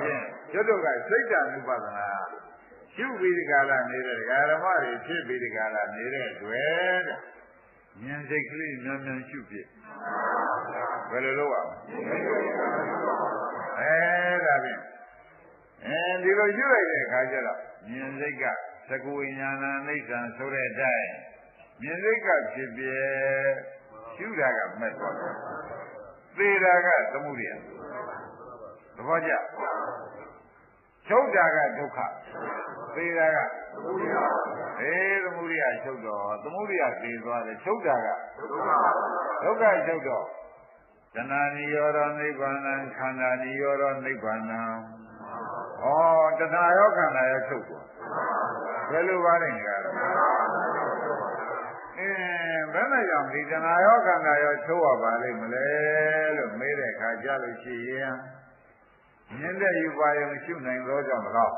ဖြင့်ကျွတ်တို့ကစိတ်တ ानु ပဒနာရှုပြီးဒီကလာနေတဲ့ဓမ္မတွေဖြစ်ပြီးဒီကလာနေတဲ့တွေ့တဲ့ ဉာဏ်စိတ်ကလေးမြန်မြန်ရှုဖြစ်ဘယ်လိုလုပ်ရအဲဒါဖြင့်အဲဒီလိုရှုလိုက်တဲ့အခါကျတော့ဉာဏ်စိတ်ကသကုဝိညာဏအိဋ္ဌံဆိုတဲ့အတိုင်းဉာဏ်စိတ်ကဖြစ်ပြရှုတာကမဲ့သွားတယ်သေတာကသမှုရိယသဘောကျချုပ်တာကဒုက္ခ သေတာကသမုဒိယအေးသမုဒိယချုပ်တော့သမုဒိယသေသွားတယ်ချုပ်တာကဒုက္ခဒုက္ခချုပ်တော့တဏှာနိရောဓနိဗ္ဗာန်ခန္ဓာနိရောဓနိဗ္ဗာန်ဩတဏှာရောခန္ဓာရောချုပ်သွားဘယ်လိုပါလဲကြတော့အင်းဘယ်နဲ့ကြောင့်ဒီတဏှာရောခန္ဓာရောချုပ်ရပါလိမ့်မလဲလို့မေးတဲ့အခါကြလို့ရှိရင်မြင်တဲ့ယူပါယုံရှုနိုင်သောကြောင့်မလား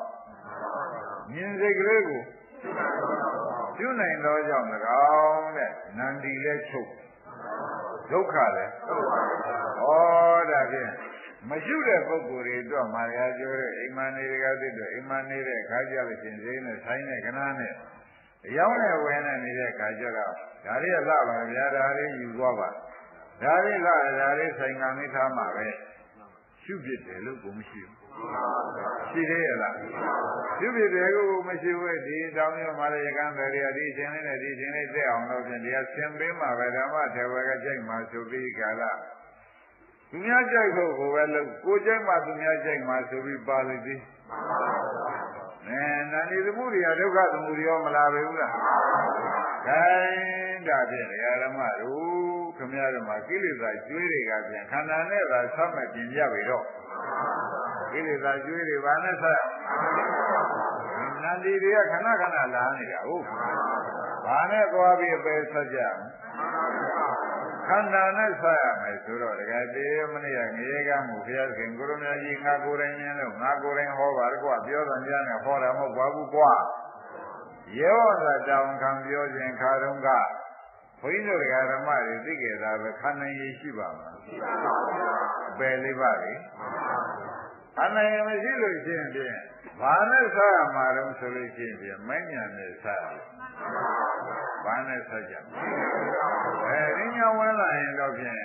မြင်စိတ်ကလေးကိုရှုနိုင်သောကြောင့်၎င်းတဲ့နန္ဒီလည်းချုပ်ဒုက္ခလည်းဩဒါဖြင့်မရှုတဲ့ပုဂ္ဂိုလ်တွေအတွက်မာယာကျိုးတဲ့အိမ်မနေတွေကသိတော့အိမ်မနေတဲ့ခါကြလို့ရှင်စိနဲ့ဆိုင်တဲ့ခဏနဲ့ရောင်းနဲ့ဝယ်နဲ့နေတဲ့ခါကျတော့ဒါလေးကလှပါဗျာဒါလေးယူသွားပါဒါလေးကဒါလေးဆိုင်ကမိထားမှာပဲရှုဖြစ်တယ်လို့ကိုမရှိဘူး ရှိသေးရဲ့လားရှုဖြစ်တယ်ကိုမရှိဘူးဒီတောင်းရမှာလေကံတယ်ရဒီရှင်လေးနဲ့ဒီရှင်လေးတက်အောင်လို့ပြင်တရားဆင်ပေးမှာပဲဓမ္မထေဝကကြိုက်မှာဆိုပြီးကာလသူများကြိုက်ဖို့ကိုပဲလို့ကိုကြိုက်မှသူများကြိုက်မှာဆိုပြီးပါလိမ့်သည်အဲနာနေသမှုတွေကဒုက္ခသမှုတွေရောမလာပဲဘူးလားခိုင်းဒါဖြင့်ဓမ္မတို့ခမရဓမ္မကိလေသာကျွေးတွေကပြန်ခန္ဓာနဲ့သာဆက်မဲ့ပြင်ကြပြီတော့ ကိလေသာကျွေးတွေဘာနဲ့ဆက်နန္ဒီတွေကခဏခဏလာနေတာဟုတ်ဘာနဲ့သွားပြီးအပယ်ဆက်ကြခန္ဓာနဲ့ဆက်ရမယ်ဆိုတော့တကယ်တေမနေ့ကငရေကမှုဘုရားခင်ကိုရမကြီးငါကိုယ်တိုင်မြင်လို့ငါကိုယ်တိုင်ဟောပါကွာပြောတယ်ကြားနဲ့ဟောတာမဟုတ်ပါဘူးကွာရောသာတောင်ခံပြောခြင်းခါတုန်းကဘုန်းကြီးတို့ဓမ္မတွေသိကြတာပဲခန္ဓာရည်ရှိပါမလားရှိပါပါဘုရားပယ်လေးပါလေ ခန္ဓာရည်မရှိလို့ရှိရင်ဖြင့်ဘာနဲ့စားရမှာတော့ဆိုလို့ရှိရင်ဖြင့်မဉ္ဇဏ်နဲ့စားရဘာနဲ့စားကြအဲဒီညဝင်လာရင်တော့ဖြင့်င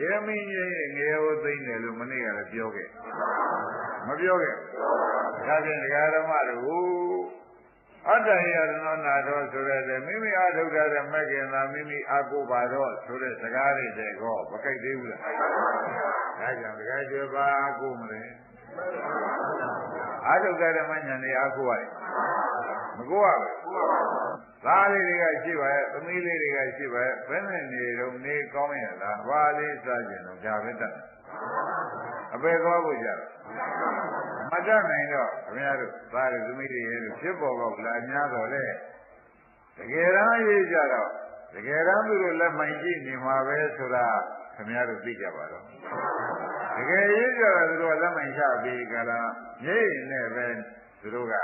ရေမင်းကြီးငရေဟိုသိမ့်တယ်လို့မနေ့ကလည်းပြောခဲ့မပြောခဲ့ဒါဖြင့်ဒကာဓမ္မတို့အတ္တယရဏနာတော်ဆိုတဲ့မိမိအာထုတ်တဲ့မက္ကင်သာမိမိအာကိုပါတော့ဆိုတဲ့စကားတွေတဲ့ကောမကြိုက်သေးဘူးလားဒါကြောင့်ဒကာကျွယ်ပါအာကိုမလဲ အာထုတ်တဲ့မညာနေအာကိုရတယ်မကိုရဘူးသားလေးတွေကရှိပါရဲ့သမီးလေးတွေကရှိပါရဲ့ဘယ်နဲ့နေတော့နေကောင်းရလားဘာလေးစားကြတော့ဒါပဲတတ်အပေသွားဖို့ကြတော့မတတ်နိုင်တော့ခင်ဗျားတို့သားရသမီးတွေရဲ့ဖြစ်ပေါ်တော့လာများတော့လေတကယ်တမ်းရေးကြတော့တကယ်တမ်းသူတို့လက်မှန်ကြည့်နေမှာပဲဆိုတာ ခင်ဗျားတို့သိကြပါတော့တကယ်ရေးကြတော့သူတို့လက်မှန်ချပြီးကြလားငြိမ့်နေပဲသူတို့က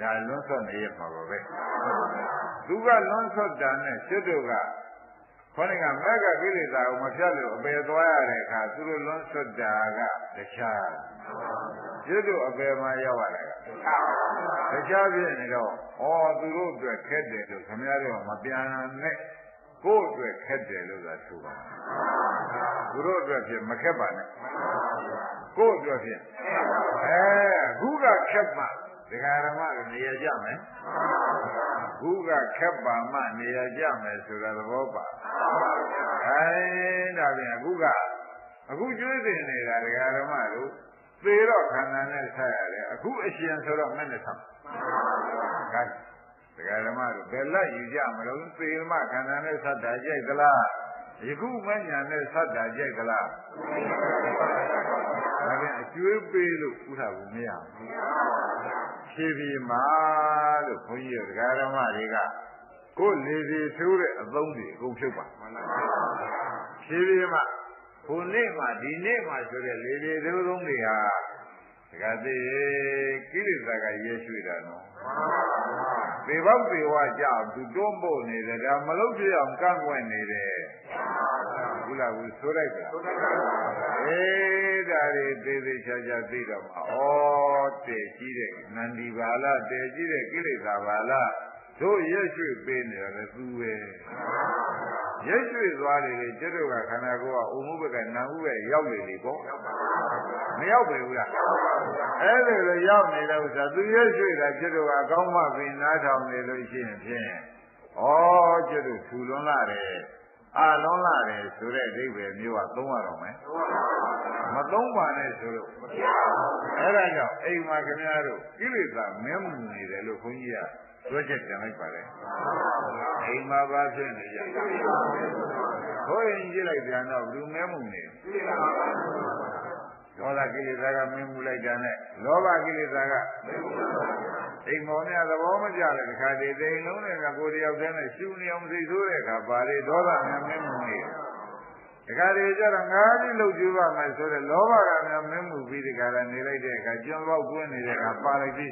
ဒါလွန်းဆွတ်နေရမှာပါပဲသူကလွန်းဆွတ်တာနဲ့ကျွတ်တို့ကခေါင်းကမက်ကကိလေသာကိုမဖြတ်လို့အပယ်သွားရတဲ့အခါသူတို့လွန်းဆွတ်တာကတခြားကျွတ်တို့အပယ်မှာရောက်ရတာကတခြားဖြစ်နေတော့ဩသူတို့အတွက်ခက်တယ်လို့ခမရတော့မပြန်နဲ့ ကိုယ့်အတွက်ခက်တယ်လို့သာဆိုပါသူတို့အတွက်ဖြစ်မခက်ပါနဲ့ကိုယ့်အတွက်ဖြစ်အဲအခုကခက်မှဒကာရမကနေရကြမယ်ခုကခက်ပါမှနေရကြမယ်ဆိုတာသဘောပါအဲဒါပြန်အခုကအခုကျွေးတင်နေတာဒကာရမတို့သေတော့ခန္ဓာနဲ့ဆက်ရတယ်အခုအရှင်ဆိုတော့မဲ့နဲ့ဆက်ကဲဒ ကာရမတို့ဘယ်လက်ယူကြမလို့သေမခန္ဓာနဲ့ဆက်တာကြိုက်သလားယခုမညာနဲ့ဆက်တာကြိုက်သလားဒါပြန်အကျွေးပေးလို့ဥထာဘူးမရဘူးဖြည်းဖြည်းမှာလို့ဘုန်းကြီးတို့ဒကာရမတွေကကိုယ်လေစီထိုးတဲ့အသုံးတွေအကုန်ဖြုတ်ပါဖြည်းဖြည်းမှာခုနေ့မှဒီနေ့မှဆိုတဲ့လေလေထိုးသုံးတွေဟာဒ ကတိကိလေသာကရဲရွှေ့တာနော်ပေပေါက်ပေဝကြောက်သူတွန်းပို့နေတယ်ဒါမလုပ်ပြအောင်ကန့်ကွက်နေတယ်ဘူးလားဘူးဆိုလိုက်တာအေးဒါတွေသေးသေးချာချာသိတော့မှာဩတဲ့ကြီးတဲ့နန္ဒီပါလားတဲ့ကြီးတဲ့ကိလေသာပါလား တို့ရွှေ့ပေးနေတာလေသူပဲရွှေ့သွားတယ်လေကျွတ်တို့ကခန္ဓာကိုယ်ကအုံမှုဘက်ကနာမှုပဲရောက်နေလေပေါ့မရောက်ပြီဘူးလားအဲ့ဒါလိုရောက်နေတဲ့ဥစ္စာသူရွှေ့တာကျွတ်တို့ကအကောင်းမှပင်နားထောင်နေလို့ရှိရင်ဖြင့်ဩကျွတ်တို့ထူလွန်းလာတယ်အာလွန်လာတယ်ဆိုတဲ့အဓိပ္ပာယ်မျိုးကသုံးရတော့မယ်မသုံးပါနဲ့ဆိုလို့အဲ့ဒါကြောင့်အိမ်မှာခင်ဗျားတို့ကိလေသာမင်းမှုနေတယ်လို့ခွန်ကြီးက တွဲချက်တင်လိုက်ပါတယ်အိမ်မှာပါဖြစ်နေကြဘိုးရင်ကြည့်လိုက်ပြန်တော့လူမဲမှုနေဒေါသကိလေသာကမင်းမှုလိုက်တာနဲ့လောဘကိလေသာကအိမ်မောင်နဲ့သဘောမကျတဲ့ခါတည်းတိမ်လုံးနဲ့ကကိုယ်တယောက်တည်းနဲ့ရှူနေအောင်စိတ်ဆိုးတဲ့အခါပါလေဒေါသမင်းမင်းမှုနေတခါတည်းကျတော့ငါးပြီးလှုပ်ကြည့်ပါမယ်ဆိုတော့လောဘကများမင်းမှုပြီးဒီကရနေလိုက်တဲ့အခါကျွန်းပေါက်တွင်းနေတဲ့အခါပါလိုက်ပြီ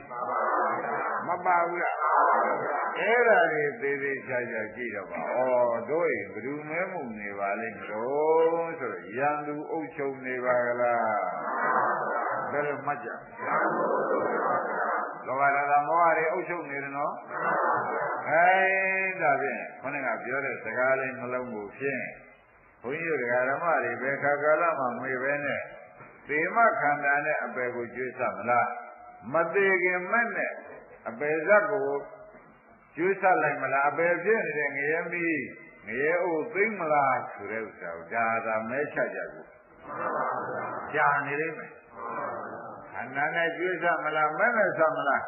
မပါဘူးလား အဲ့ဒါတွေသေးသေးချာချာကြည့်တော့ပါဩတို့ရင်ဘယ်သူမဲမှုနေပါလိမ့်မလို့ဆိုတော့ရန်သူအုပ်ချုပ်နေပါကလားဘယ်လိုမှတ်ကြလောဘဒေါသမောဟတွေအုပ်ချုပ်နေတယ်နော်အဲဒါဖြင့်ခொနကပြောတဲ့စကားလေးနှလုံးကိုဖြင့်ဘုန်းကြီးတို့ဓမ္မတွေဘယ်ခါကာလမှမွေပဲနဲ့သေမခန္ဓာနဲ့အပယ်ကိုကျွေးစမလားမသေးခင်မဲ့နဲ့အပယ်ဇက်ကို ကျွေးဆက်လိုက်မလားအပယ်ဖြစ်နေတဲ့ငရဲမီးငရဲအိုသိမ့်မလားဆိုတဲ့ဥစ္စာကိုဒါသာမဲချက်ကြကိုကြာနေလိမ့်မယ်ခန္ဓာနဲ့ကျွေးဆက်မလားမဲ့နဲ့ဆက်မလား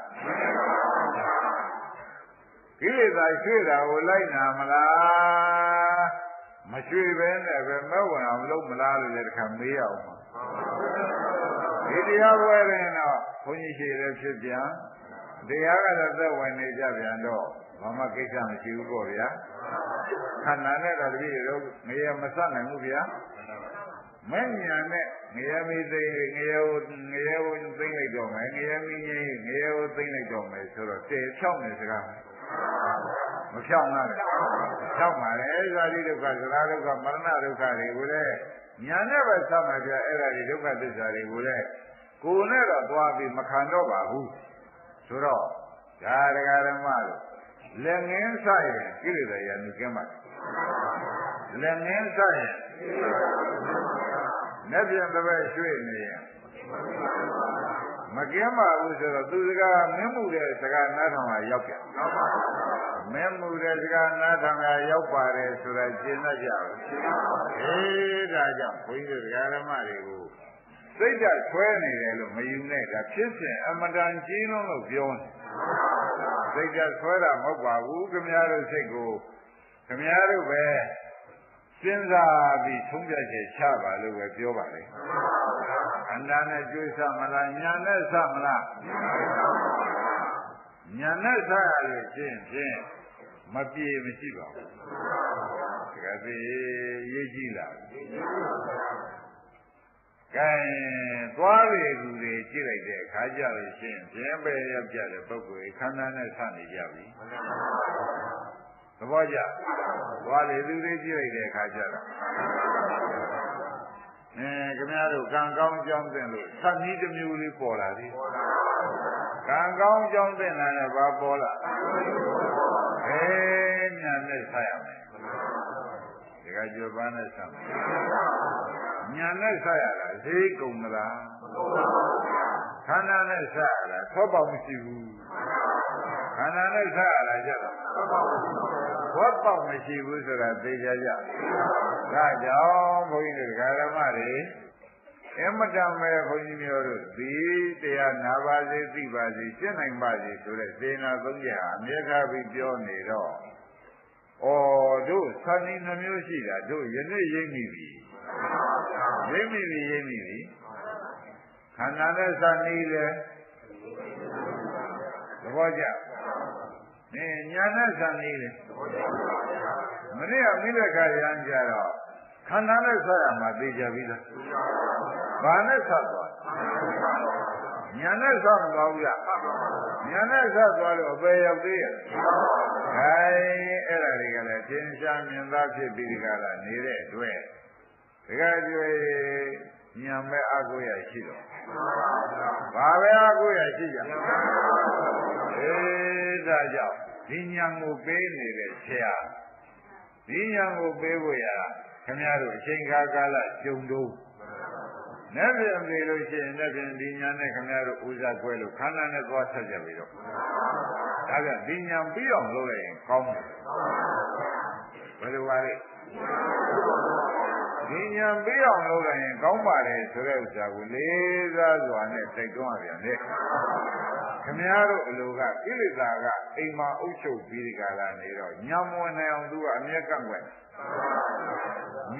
ကိလေသာရွှေ့တာကိုလိုက်နာမလားမရွှေ့ပဲနဲ့ပဲမဝင်အောင်လုပ်မလားလို့လည်းတစ်ခါမေးရအောင်ပါဒီတရားပွဲရင်တော့ဘုန်းကြီးရှိတယ်ဖြစ်ပြန် တရားကတော့သက်ဝင်နေကြပြန်တော့ဘာမှကိစ္စမရှိဘူးပေါ့ဗျာခန္ဓာနဲ့တော့တပည့်တို့ငရေမဆက်နိုင်ဘူးဗျာမဲ့ညာနဲ့ငရေမီသိငရေကိုငရေကိုသိလိုက်တော့မယ်ငရေမီကြီးငရေကိုသိလိုက်တော့မယ်ဆိုတော့တေဖြောင်းနေစကားမဖြောင်းလားဖြောင်းပါလေဇာတိဒုက္ခသရဒုက္ခမရဏဒုက္ခတွေကိုလည်းညာနဲ့ပဲဆက်မှပြအဲ့ဒါတွေဒုက္ခသစ္စာတွေကိုလည်းကိုယ်နဲ့တော့သွားပြီးမခံတော့ပါဘူး ဆိုတော့ဒါဒကာဓမ္မတို့လက်ငင်းစရင်ကိလေသာရမြင်ကင်းပါလက်ငင်းစရင်လက်ပြန်တစ်ပတ်ရွှေ့နေရင်မကင်းပါဘူးဆိုတော့သူစကားမင်းမှုတဲ့စကားနားထောင်တာရောက်ပြန်မင်းမှုတဲ့စကားနားထောင်တာရောက်ပါတယ်ဆိုတာရှင်းတတ်ကြပါအေးဒါကြောင့်ဘုန်းကြီးတို့ဓမ္မတွေကို စိတ်ဓာတ်ဆွဲနေတယ်လို့မယူနဲ့ဒါဖြစ်စဉ်အမတန်ကြီးလုံးလို့ပြောနေစိတ်ဓာတ်ဆွဲတာမဟုတ်ပါဘူးခင်ဗျားတို့စိတ်ကိုခင်ဗျားတို့ပဲစဉ်းစားပြီးထုံးပြချက်ချပါလို့ပဲပြောပါလေခန္ဓာနဲ့ကြွေးစမလားညာနဲ့စမလားညာနဲ့စရလို့ရှင်းဖြင့်မပြေမရှိပါဘူးဒါကသိရေးကြည့်လား ကဲသွားရည်သူတွေကြည့်လိုက်တဲ့အခါကျလို့ရှိရင်ပြင်းပဲရောက်ကြတဲ့ပုဂ္ဂိုလ်ခန္ဓာနဲ့ဆနေကြပြီသဘောကျသွားရည်သူတွေကြည့်လိုက်တဲ့အခါကျတော့အဲခင်ဗျားတို့ကံကောင်းကြောင်းသင်လို့သတ်နည်းတစ်မျိုးလေးပေါ်လာသည်ကံကောင်းကြောင်းသင်လာတဲ့ဘာပေါ်လာအဲညာနဲ့ဆက်ရမယ်ဒီကကြွပန်းနဲ့ဆက်မယ် ညာနဲ့ဆက်ရတာဈေးကုန်မလားခန္ဓာနဲ့ဆက်ရတာသောပေါမရှိဘူးခန္ဓာနဲ့ဆက်ရတာကြတော့သောပေါမရှိဘူးဆိုတာသိကြကြဒါကြောင့်ဘုန်းကြီးတို့ဓမ္မတွေအမတန်ပဲဘုန်းကြီးမျိုးတို့ဒီတရားနာပါစေသိပါစေရှင်းနိုင်ပါစေဆိုတဲ့စေနာသုံးချက်ဟာအမြဲတမ်းပြီးပြောနေတော့ဩတို့သံဒီနှမျိုးရှိတာတို့ယနေ့ရိပ်မိပြီ ရိပ်မိပြီရိပ်မိပြီခန္ဓာနဲ့သံဒီလေသဘောကျနေညာနဲ့သံဒီလေမနေ့ကမိလက်ခရမ်းကြတော့ခန္ဓာနဲ့ဆက်ရမှာသိကြပြီလားဘာနဲ့ဆက်သွားညာနဲ့ဆောက်သွားဘူးလားညာနဲ့ဆောက်သွားလို့အပေရောက်သေးရဲ့ခိုင်းအဲ့ဒါတွေကလည်းသင်္ချာမြင်သားဖြစ်ပြီးဒီကလာနေတဲ့အတွက် တကယ်ကျွေးညာမဲ့အကုရရှိတော့ဘာပဲအကုရရှိကြအေးဒါကြောင့်ဒီညာကိုပေးနေတဲ့ဆရာဒီညာကိုပေးဖို့ရခင်ဗျားတို့အချိန်ခါကာလကြုံတော့နဲ့ပြန်ပြီလို့ရှိရင်နဲ့ပြန်ဒီညာနဲ့ခင်ဗျားတို့ဥစားခွဲလို့ခန္ဓာနဲ့သွားဆက်ကြပြီတော့ဒါကဒီညာပြီးအောင်လုပ်လိုက်ရင်ကောင်းတယ်ဘယ်လိုပါလဲ ဒီညာပြီးအောင်လုပ်လိုက်ရင်ကောင်းပါတယ်ဆိုတဲ့ဥစ္စာကိုလေးစားစွာနဲ့တိုက်တွန်းရပြန်လေခမည်းတော်အလိုကကိလေသာကအိမ်မှာအုပ်ချုပ်ပြီးဒီကလာနေတော့ညာမဝင်နိုင်အောင်သူကအမျက်ကန့်ွက်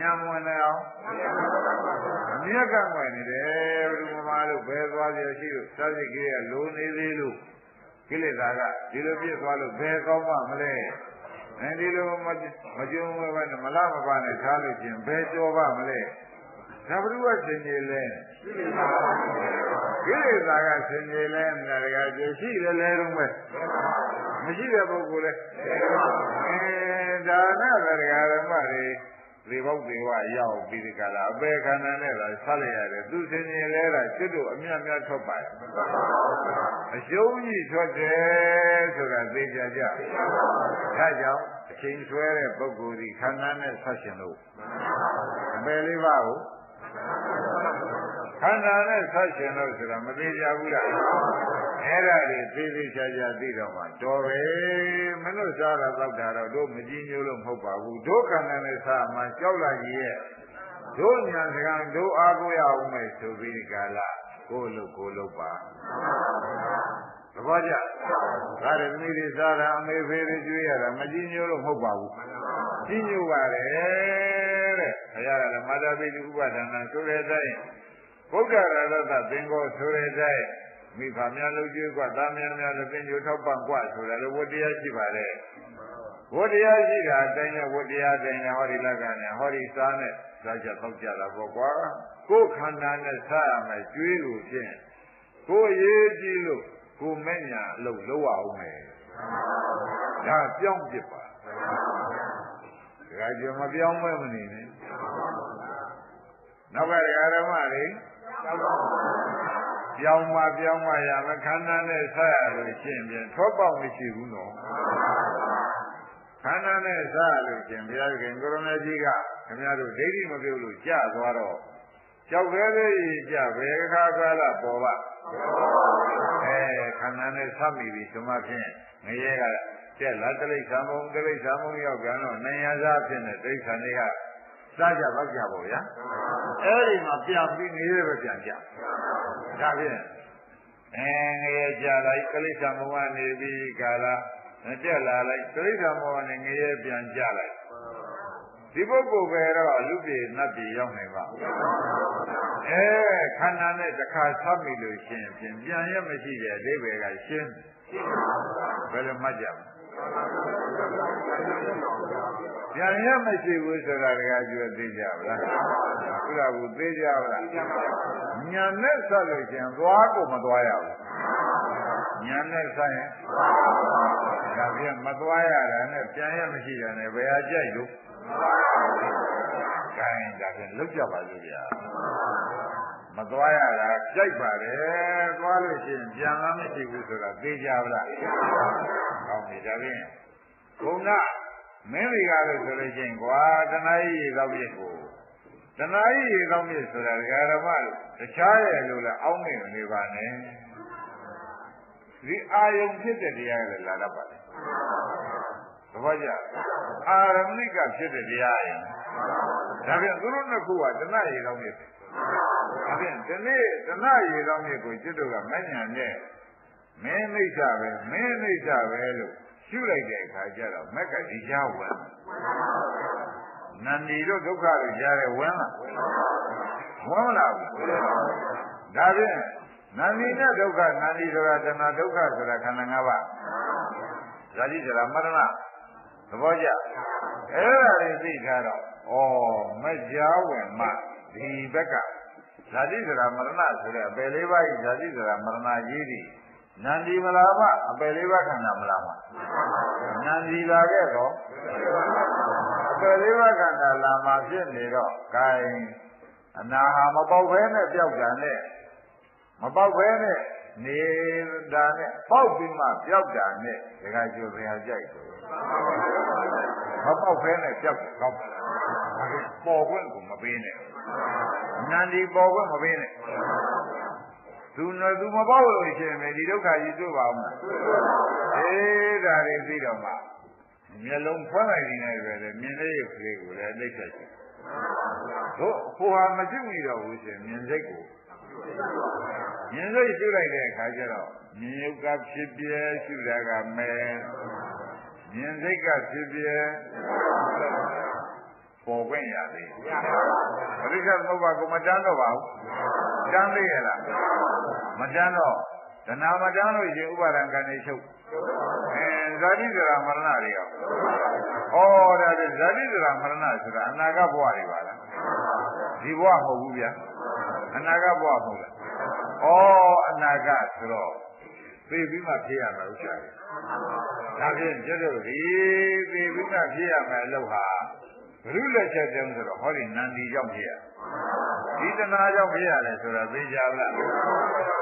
ညာမဝင်နိုင်အောင်အမျက်ကန့်ွက်နေတယ်ဘုရားမလို့ဘယ်သွားရရှိလို့စာစိတ်ကြီးကလိုနေသေးလို့ကိလေသာကဒီလိုပြည့်သွားလို့ဘယ်ကောင်းမှမလဲ အဲဒီလိုမမကြုံဘဲနဲ့မလားမပါနဲ့ထားလို့ချင်းဘယ်ကြောပါမလဲဒါဘုရားရှင်ကြီးလဲကိလေသာကရှင်ကြီးလဲနာရကကြရှိတယ်လဲတော့ပဲမရှိတဲ့ပုဂ္ဂိုလ်လဲအဲဒါနဲ့ဗရဂဓမ္မတွေ ဒီဘုတ်တွေဝရောက်ပြီးဒီကလာအပေခန္ဓာနဲ့လာဆက်လိုက်ရတယ်သူရှင်ကြီးလဲတာကျွတ်တို့အမြတ်မြတ်ထွက်ပါတယ်အရှုံးကြီးထွက်တယ်ဆိုတာသိကြကြဒါကြောင့်အချိန်ဆွဲတဲ့ပုဂ္ဂိုလ်ဒီခန္ဓာနဲ့ဆက်ရှင်လို့အပေလေးပါကိုခန္ဓာနဲ့ဆက်ရှင်လို့ဆိုတာမသေးကြဘူးလား အဲ့ဒါတွေသေးသေးချာချာသိတော့မှတော်ပဲမလို့စားတာတော့တာတော့တို့မကြည့်ညိုးလို့မဟုတ်ပါဘူးတို့ခန္ဓာနဲ့စားမှကြောက်လာကြီးရဲ့တို့ညာစကံတို့အားကိုရအောင်မယ်ဆိုပြီးကာလကိုလို့ကိုလို့ပါသဘောကျဒါရသမီးတွေစားတာအမေဖေးတွေကျွေးရတာမကြည့်ညိုးလို့မဟုတ်ပါဘူးကြည့်ညိုးပါတယ်တဲ့ဘုရားကလည်းမာတာပိတုဥပဒနာဆိုတဲ့အတိုင်းဘုဒ္ဓရတ္တသင်္ကောဆိုတဲ့အတိုင်း မိဖများလုံးကျွေးกว่าသားများများလည်းပင်ကြိုထောက်ပံ့กว่าဆိုတာလည်းဝတ္တရားရှိပါတယ်ဝတ္တရားရှိတာအတိုင်းနဲ့ဝတ္တရားတိုင်းနဲ့ဟောဒီလက်ကနဲ့ဟောဒီစားနဲ့စားကြတော့ကြတာပေါ့ကွာကိုယ်ခန္ဓာနဲ့စားရမယ်ကျွေးလို့ဖြင့်ကိုယ်ရေးကြည့်လို့ကိုယ်မဲ့ညာအလုပ်လုပ်အောင်မယ်ဒါပြောင်းပြစ်ပါဒါကြမပြောင်းမဲမနေနဲ့နောက်ကဓမ္မတွေ ပြောင်းမှပြောင်းမှရမယ်ခန္ဓာနဲ့ဆက်ရလို့ရှင်းပြန်ထောပေါက်မရှိဘူးနော်ခန္ဓာနဲ့ဆက်ရလို့ရှင်းဘုရားခင်ကိုရမကြီးကခင်ဗျားတို့ဒိဋ္ဌိမပြုတ်လို့ကြာသွားတော့ကြောက်ခဲသေးကြဘယ်ခါကာလပေါ်ပါအဲခန္ဓာနဲ့ဆက်မိပြီဒီမှာဖြင့်ငရဲကတဲ့လာတိဋ္ဌာမုံတိဋ္ဌာမုံရောက်ပြန်တော့နယစားဖြစ်နေတိဋ္ဌာတွေက စားကြတော့ကြပါဗျာအဲ့ဒီမှာပြန်ပြီးနေရပဲပြန်ကြဒါဖြင့်အဲငရဲကြလိုက်တိဋ္ဌာမုံကနေပြီးကာလတက်လာလိုက်တိဋ္ဌာမုံကနေငရဲပြန်ကြလိုက်ဒီပုဂ္ဂိုလ်ပဲတော့လူပြေနတ်ပြေရောက်နိုင်ပါအဲခန္ဓာနဲ့တစ်ခါသတ်မိလို့ရှင်ပြန်ပြန်ရမရှိတဲ့အဓိပ္ပာယ်ကရှင်းဘယ်လိုမှတ်ကြမလဲ ပြန်ရမရှိဘူးဆိုတာတကယ်ကျွသိကြပါလားခုကဘူးသိကြပါလားညာနဲ့ဆက်လို့ရှင်သွားကိုမသွားရဘူးညာနဲ့ဆက်ရင်ဒါပြန်မသွားရတာနဲ့ပြန်ရမရှိတာနဲ့ဘယ်ဟာကြိုက်လို့ခိုင်းဒါဖြင့်လုတ်ကြပါလို့ဗျာမသွားရတာကြိုက်ပါတယ်သွားလို့ရှိရင်ပြန်လာမရှိဘူးဆိုတာသိကြပါလားကောင်းပြီဒါဖြင့်ဘုံက မင်းတွေကလို့ဆိုလို့ရှိရင်ကွာတဏှာကြီးရေသောပြစ်ကိုတဏှာကြီးရေသောပြစ်ဆိုတာဒကာဓမ္မလို့တခြားရဲ့လို့လည်းအောင်းနေနေပါနဲ့ဒီအာယုံဖြစ်တဲ့တရားလည်းလာတတ်ပါတယ်သဘောကျအာရမဏိကဖြစ်တဲ့တရားရင်ဒါပြန်သူတို့နှစ်ခုကတဏှရေကောင်းမြစ်ဒါပြန်ဒီနေ့တဏှရေကောင်းမြစ်ကိုจิตတို့ကမညံနဲ့မင်းမိစ္ဆာပဲမင်းမိစ္ဆာပဲလို့ ရှုလိုက်တဲ့အခါကျတော့မက်ကဒီကြားဝင်နန္ဒီတို့ဒုက္ခတွေကြားတယ်ဝင်လားဝင်လားဒါဖြင့်နန္ဒီနဲ့ဒုက္ခနန္ဒီဆိုတာတဏှဒုက္ခဆိုတာခန္ဓာ၅ပါးဇာတိဇရာမရဏသဘောကျအဲ့ဒါတွေသိထားတော့ဩမကြားဝင်မှဒီဘက်ကဇာတိစရာမရဏဆိုတဲ့အပယ်လေးပါးဤဇာတိစရာမရဏကြီးသည် နန္ဒီမလာမအပယ်လေးပါးခန္ဓာမလာမနန္ဒီလာခဲ့တော့အပယ်လေးပါးခန္ဓာလာမှဖြစ်နေတော့ gain အနာဟာမပေါက်ဘဲနဲ့ပျောက်တာနဲ့မပေါက်ဘဲနဲ့နေတာနဲ့ပေါက်ပြီးမှပျောက်တာနဲ့ဒကာကျော်ဘုရားကြိုက်တယ်မပေါက်ဘဲနဲ့ပျောက်တယ်ကောက်ပေါ်ခွင့်ကိုမပေးနဲ့နန္ဒီပေါ်ခွင့်မပေးနဲ့ သူနဲ့သူမပေါက်လို့ရှိရင်ဒီဒုက္ခကြီးတွေ့ပါဦးမလားအေးဒါတွေသိတော့မှမျက်လုံးဖွင့်လိုက်နေတယ်ပဲမြင်တဲ့ရုပ်ကလေးကိုလည်းသိချက်ရှိတို့ဟိုဟာမကြည့်မိတော့ဘူးရှင်မြင်စိတ်ကိုမြင်စိတ်ရှုလိုက်တဲ့အခါကျတော့မြင်ရုပ်ကဖြစ်ပြဲရှုတာကမဲမြင်စိတ်ကဖြစ်ပြဲပေါ်ခွင့်ရသေးပရိစ္ဆေသမုပ္ပါကိုမတန်းတော့ပါဘူး တန်းသေးရလားမတန်းတော့တဏမတန်းလို့ရှင်ဥပါဒံကံနေချုပ်အဲဇာတိဇရာမရဏတွေရောဩဒါဖြင့်ဇာတိဇရာမရဏဆိုတာအနာဂတ်ဘဝတွေပါလားဒီဘဝမဟုတ်ဘူးဗျာအနာဂတ်ဘဝမဟုတ်လားဩအနာဂတ်ဆိုတော့သိပြီးမှဖြစ်ရမှာဥစ္စာဒါဖြင့်ကျွတ်တို့ဒီသိပြီးမှဖြစ်ရမယ်လို့ဟာ ဘုရုလက်ချက်တုံးဆိုတော့ဟောဒီနန္ဒီကြောင့်ဖြစ်ရဒီတနာကြောင့်ဖြစ်ရတယ်ဆိုတော့သိကြလား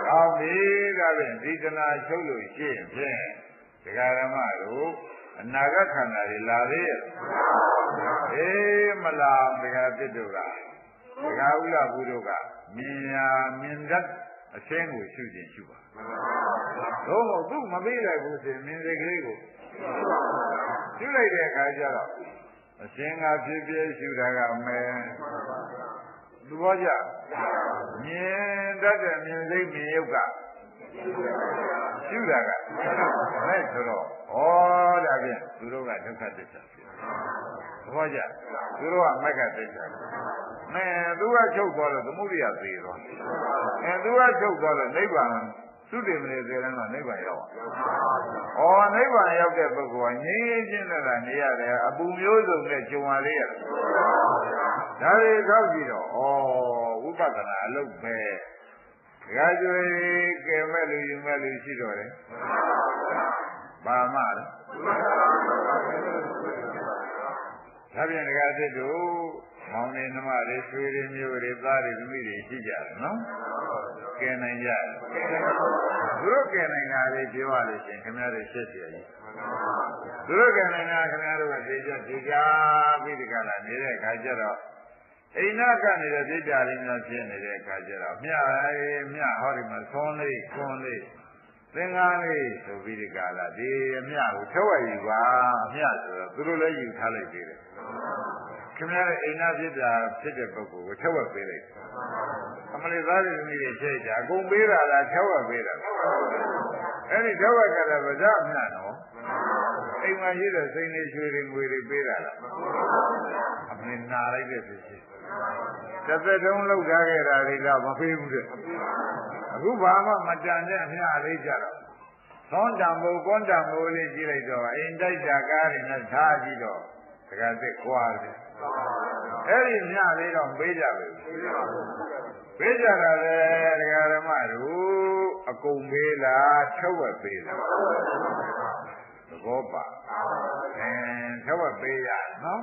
ကောင်းပြီဒါဖြင့်ဒီတနာချုပ်လို့ရှိရင်ဖြင့်ဒကာရမတို့အနာဂတ်ခန္ဓာတွေလာသေးရဲ့အေးမလာဒကာပြစ်တို့ကဒကာဥလဘူးတို့ကမြင်ရမြင်တတ်အရှင်းကိုရှုခြင်းရှုပါတော့မဟုတ်သူမပေးလိုက်ဘူးဆိုရင်မြင်စိတ်ကလေးကိုရှုလိုက်တဲ့အခါကျတော့ အရှင်းကဖြစ်ဖြစ်ရှုတာကမယ်သူဘောကြမြင်တတ်တဲ့မြင်စိတ်မြင်ရုပ်ကရှုတာကအဲဆိုတော့ဩဒါဖြင့်သူတို့ကဒုက္ခသစ္စာဖြစ်သဘောကျသူတို့ကမက္ခသစ္စာမဲသူကချုပ်သွားတော့သမုဒိယသေသွားအဲသူကချုပ်သွားတော့နိဗ္ဗာန် သုတေမလေးသေတယ်တော့နိဗ္ဗာန်ရောက်အောင်ဩနိဗ္ဗာန်ရောက်တဲ့ပုဂ္ဂိုလ်ကငြိမ်းချင်းနဲ့နေရတယ်အပူမျိုးစုံနဲ့ဂျုံရလေးရတယ်ဒါတွေခောက်ကြည့်တော့ဩဝိပဿနာအလုပ်ပဲဒကာကျွေကဲမဲ့လူယူမဲ့လူရှိတော့တယ်ဘာမှလဲဒါပြန်ဒကာသစ်တို့ မောင်နေနှမတွေဆွေတွေမျိုးတွေသားတွေသမီးတွေရှိကြတယ်နော်ကဲနိုင်ကြတယ်သူတို့ကဲနိုင်တာလေးပြောရလို့ရှင်ခင်ဗျားတို့ရှက်เสียကြီးသူတို့ကဲနိုင်တာခင်ဗျားတို့ကဒီကြဒီကြပြီးဒီကလာနေတဲ့ခါကျတော့အိနာကနေတော့ပြိတ္တာလေးများဖြစ်နေတဲ့အခါကျတော့မြအေးမြဟောဒီမှာသွန်းလေးသွန်းလေးသင်္ကန်းလေးဆိုပြီးဒီကလာဒီအမြကိုထုတ်ရယူပါအမြဆိုတော့သူတို့လည်းယူထားလိုက်သေးတယ် ခင်ဗျားရဲ့အိနာဖြစ်တာဖြစ်တဲ့ပုဂ္ဂိုလ်ကိုထုတ်ရပေးလိုက်အမလေးသားတွေသမီးတွေချက်ကြအကုန်ပေးတာလားထုတ်ရပေးတာအဲ့ဒီထုတ်ရကြတဲ့ဗဇအမြနော်အိမ်မှာရှိတဲ့စိန်လေးရွှေတွေငွေတွေပေးတာလားအမလေးနာလိုက်တဲ့ဖြစ်ဖြစ်တစ်သက်တုံးလောက်ထားခဲ့တာတွေတော့မပေးဘူးတဲ့အခုဘာမှမတန်တဲ့အမျှလေးကြတော့သောတံဘုကွန်တံဘုလေးကြည့်လိုက်တော့အိမ်တိုက်တာကားတွေနဲ့ထားကြည့်တော့ တကယ်သိခွာတယ်အဲ့ဒီမျှလေးတော့ပေးကြပဲပေးကြတာလေဒကာဓမ္မတို့အကုန်ပေးလားထုတ်ဝက်ပေးလားသဘောပါအဲထုတ်ဝက်ပေးရနော်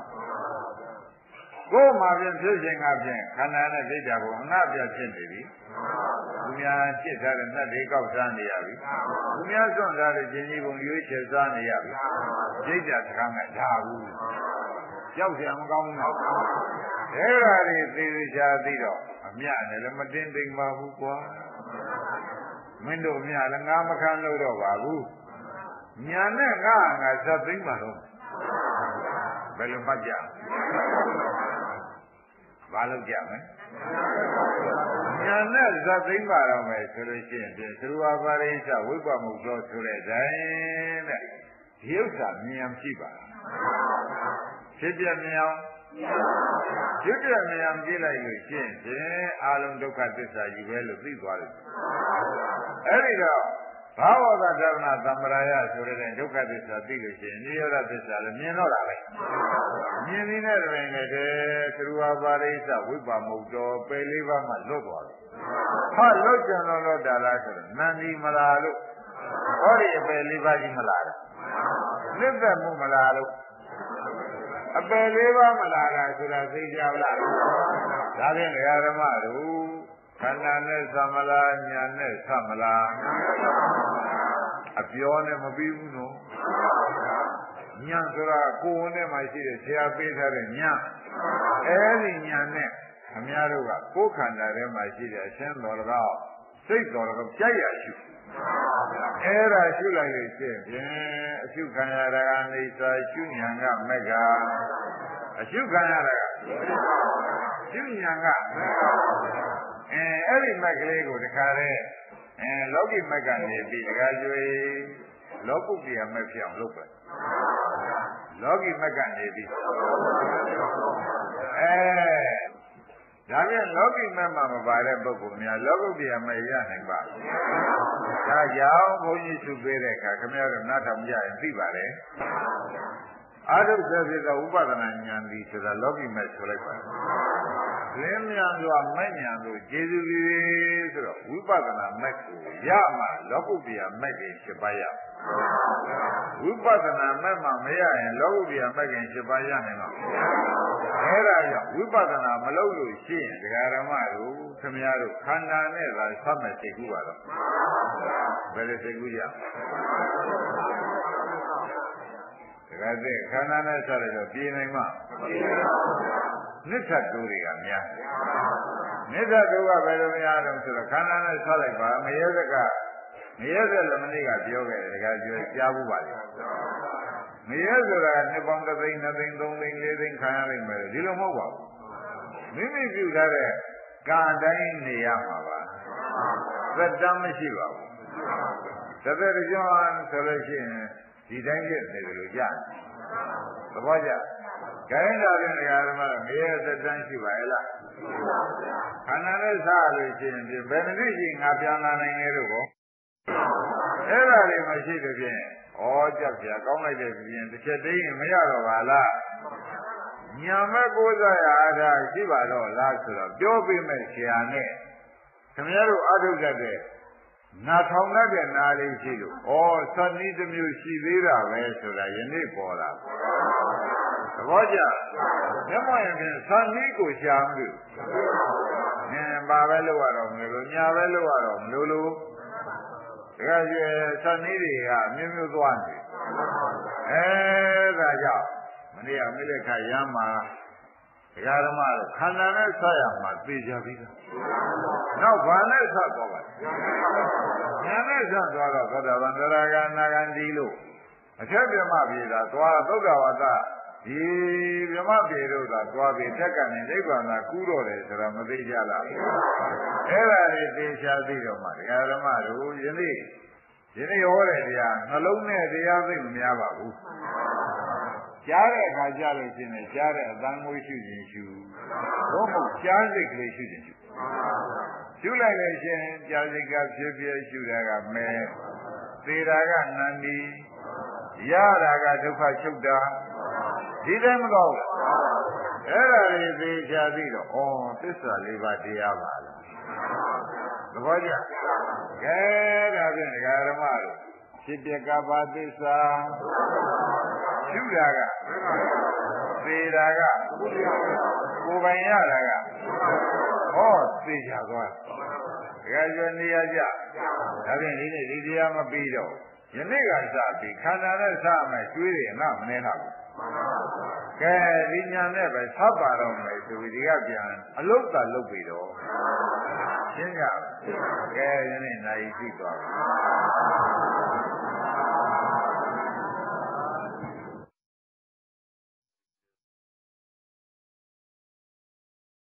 ကိုယ်မှာပြင်ဖြစ်ခြင်းကဖြင့်ခန္ဓာနဲ့ဒိဋ္ဌာကိုအငှပြဖြစ်နေပြီသူများရှစ်ထားတဲ့နှက်လေးကောက်စားနေရပြီသူများစွန့်ထားတဲ့ခြင်းကြီးပုံရွေးချယ်စားနေရပြီဒိဋ္ဌာစကားမဲ့ဒါဘူး ကြောက်เสียမကောင်းဘူးနော်အဲ့ဒါတွေသေသေးချာသိတော့အမြနဲ့လည်းမတင်သိမ့်ပါဘူးကွာမင်းတို့အမြလည်းငါမခံလို့တော့ပါဘူးညာနဲ့ငါငါဇတ်သိမ့်ပါတော့ဘယ်လိုမှတ်ကြဘာလုပ်ကြမလဲညာနဲ့ဇတ်သိမ့်ပါတော့မယ်ဆိုလို့ရှိရင်ဒီသရဝပါရိစ္ဆဝိပ္ပမုတ်သောဆိုတဲ့တိုင်းတဲ့ဒီဥစ္စာမြင်အောင်ရှိပါ ဖြစ်ပြမြင်အောင်ဖြစ်ပြမြင်အောင်ကြည့်လိုက်လို့ရှိရင်အာလုံးဒုက္ခသစ္စာကြီးပဲလို့သိသွားတယ်အဲ့ဒီတော့ဘာဝကဓမ္မသမ္ပရာယဆိုတဲ့ဒုက္ခသစ္စာသိလို့ရှိရင်နိရောဓသစ္စာလည်းမြင်တော့တာပဲမြင်နေတဲ့တွင်လည်းတဲ့သရဝပါရိစ္ဆဝိပါမုတ်တော်ပယ်လေးပါးမှလွတ်သွားတယ်ဟာလွတ်ကြံတော့လွတ်တာလားဆိုတော့နန္ဒီမလားလို့ဟောဒီအပယ်လေးပါးကြီးမလားလားနစ်သက်မှုမလားလို့ အပယ်လေးပါးမလားလားဆိုတာသိကြလားဒါဖြင့်ဓမ္မတို့ခန္ဓာနဲ့သမလားညာနဲ့သမလားအပြောနဲ့မပြီးဘူးနော်ညာဆိုတာကိုယ်နဲ့မှရှိတဲ့ဆရာပေးထားတဲ့ညာအဲဒီညာနဲ့အများတို့ကကိုယ်ခန္ဓာထဲမှာရှိတဲ့အရှင်းတော်တကောက်စိတ်တော်တကောက်ကြိုက်ရရှု အဲ့ဒါရှုလိုက်လို့ရှိရင်အရှုခံရတာကနေစာရှုညာကမက်ကအရှုခံရတာကရှုညာကအဲအဲ့ဒီမက်ကလေးကိုတခါတည်းအဲလောကီမက်ကနေပြီးတခါကျွေးလောကုတ္တရာမက်ဖြစ်အောင်လုပ်ပဲလောကီမက်ကနေပြီးအဲဒါပြန်လောကီမက်မှာမပါတဲ့ပုဂ္ဂိုလ်များလောကုတ္တရာမက်ရနိုင်ပါ ဒါကြောင့်ဘုန်းကြီးသူပေးတဲ့အခါခင်ဗျားတို့နားထောင်ကြရင်သိပါတယ်အာရုပ်စေဖြစ်သောဥပဒနာဉာဏ်ဒီဆိုတာလောကီမက်ဆိုလိုက်ပါ လင်းမြန်စွာမဲ့ညာလို့ကျေစုကြီးဆိုတော့ဝိပဿနာမက်ကိုရမှလောကုတ္တရာမက်ကြီး7ပါးရဝိပဿနာမက်မှမရရင်လောကုတ္တရာမက်ကြီး7ပါးရနိုင်မှာအဲ့ဒါကြောင့်ဝိပဿနာမလုပ်လို့ရှိရင်ဒကာရမတို့ခမည်းတော်ခန္ဓာနဲ့သာသတ်မဲ့စိတ်ကူပါတော့ဘယ်လိုစိတ်ကူကြဒကာတဲ့ခန္ဓာနဲ့ဆက်လိုက်တော့ပြေးနိုင်မှာန စ်ထတူတွေကများနစ်ထတူကဘယ်လိုများတော့ဆိုတော့ခန္ဓာနဲ့ဆက်လိုက်ပါမရဲစကမရဲစလမနေ့ကပြောခဲ့တယ်ဒကာကျွေးကြားဘူးပါလေမရဲဆိုတာနှစ်ပေါင်းတစ်သိန်းနှစ်သိန်းသုံးသိန်းလေးသိန်းခံရနိုင်မယ်ဒီလိုမဟုတ်ပါဘူးမိမိပြုထားတဲ့ကံတိုင်းနေရမှာပါသက်တမ်းမရှိပါဘူးတစ်သက်တကြောင်းဆိုလို့ရှိရင်ဒီတိုင်းပြည့်နေတယ်လို့ကြားသဘောကျ ဂိုင်းတာတဲ့နေရာဓမ္မတော့ငရဲသက်တမ်းရှိပါရဲ့လားခန္ဓာနဲ့စားလို့ရှိရင်ဘယ်နည်းရှိငါပြန်လာနိုင်လေလို့ကောအဲ့ဒါတွေမရှိတဲ့ဖြင့်ဩကြောက်ကြကောင်းလိုက်တဲ့ပြင်တစ်ချက်သိရင်မရတော့ပါလားညာမဲ့ကိုးစားရအားဒါရှိပါတော့လားဆိုတော့ပြောပြမဲ့ဆရာနဲ့ခင်ဗျားတို့အထုတ်တတ်တဲ့နာထောင်တတ်တဲ့နာလေးရှိလို့ဩသတ်နည်းတစ်မျိုးရှိသေးတာပဲဆိုတာယနေ့ပေါ်လာ သဘောကျမျက်မှောက်ရင်ဖြင့်သတ်နည်းကိုရှာမလို့နင်ပါပဲလို့ရတော့မလို့ညာပဲလို့ရတော့မလို့လို့တကယ်ကျသတ်နည်းတွေကမျိုးမျိုးသွားနေအဲဒါကြောင့်မနေ့ကမိလက်ခရမ်းမှာဒကာဓမ္မတို့ခန္ဓာနဲ့ဆက်ရမှာသိကြပြီ။နောက်ဘာနဲ့ဆက်သွားပါလဲ။ညာနဲ့ဆက်သွားတော့သောတာပန်သရဂါနာဂန္ဒီလို့အချက်ပြမပြေတာသွားသုဒ္ဓဝါဒ ဒီဗြဟ္မပြေတို့ကသွားပြီးတက်ကနေနိဗ္ဗာန်သာကူးတော့တယ်ဆိုတာမသိကြလား။အဲ့ဒါတွေသိချာသိတော့မှဒကာဓမ္မတို့ယနေ့ယနေ့ဟောတဲ့တရားနှလုံးနဲ့တရားသိမများပါဘူး။ကြားတဲ့အခါကြားလို့ရှိရင်ကြားတဲ့အတန်ငွေရှုခြင်းရှုဘုမဟုတ်ကြားစိတ်ကလေးရှုခြင်းရှုရှုလိုက်လို့ရှိရင်ကြားစိတ်ကဖြစ်ဖြစ်ရှုတာကမဲသေတာကနန္ဒီရတာကဒုက္ခချုပ်တာ ဒီတိုင်းမကောင်းဘူးအဲ့ဒါတွေသိချာသိတော့ဩသစ္စာလေးပါးတရားပါလားသဘောကျကဲဒါဖြင့်ဒကာဓမ္မတို့ဖြစ်ပြကပါသစ္စာရှုတာကသေတာကကိုယ်ပိုင်ရတာကဟောသေချာသွားတကယ်ကျွနေရကြဒါဖြင့်ဒီနေ့ဒီတရားမပြီးတော့ယနေ့ကစပြီးခန္ဓာနဲ့စမယ်ကျွေးတယ်ငါမနေတော့ဘူး ကဲဒီညာနဲ့ပဲသတ်ပါတော့မယ်ဆိုပြီးဒီကပြန်အလုတ်ကလုတ်ပြီတော့ရှင်းကြကဲယနေ့နိုင်ရှိသွားပါ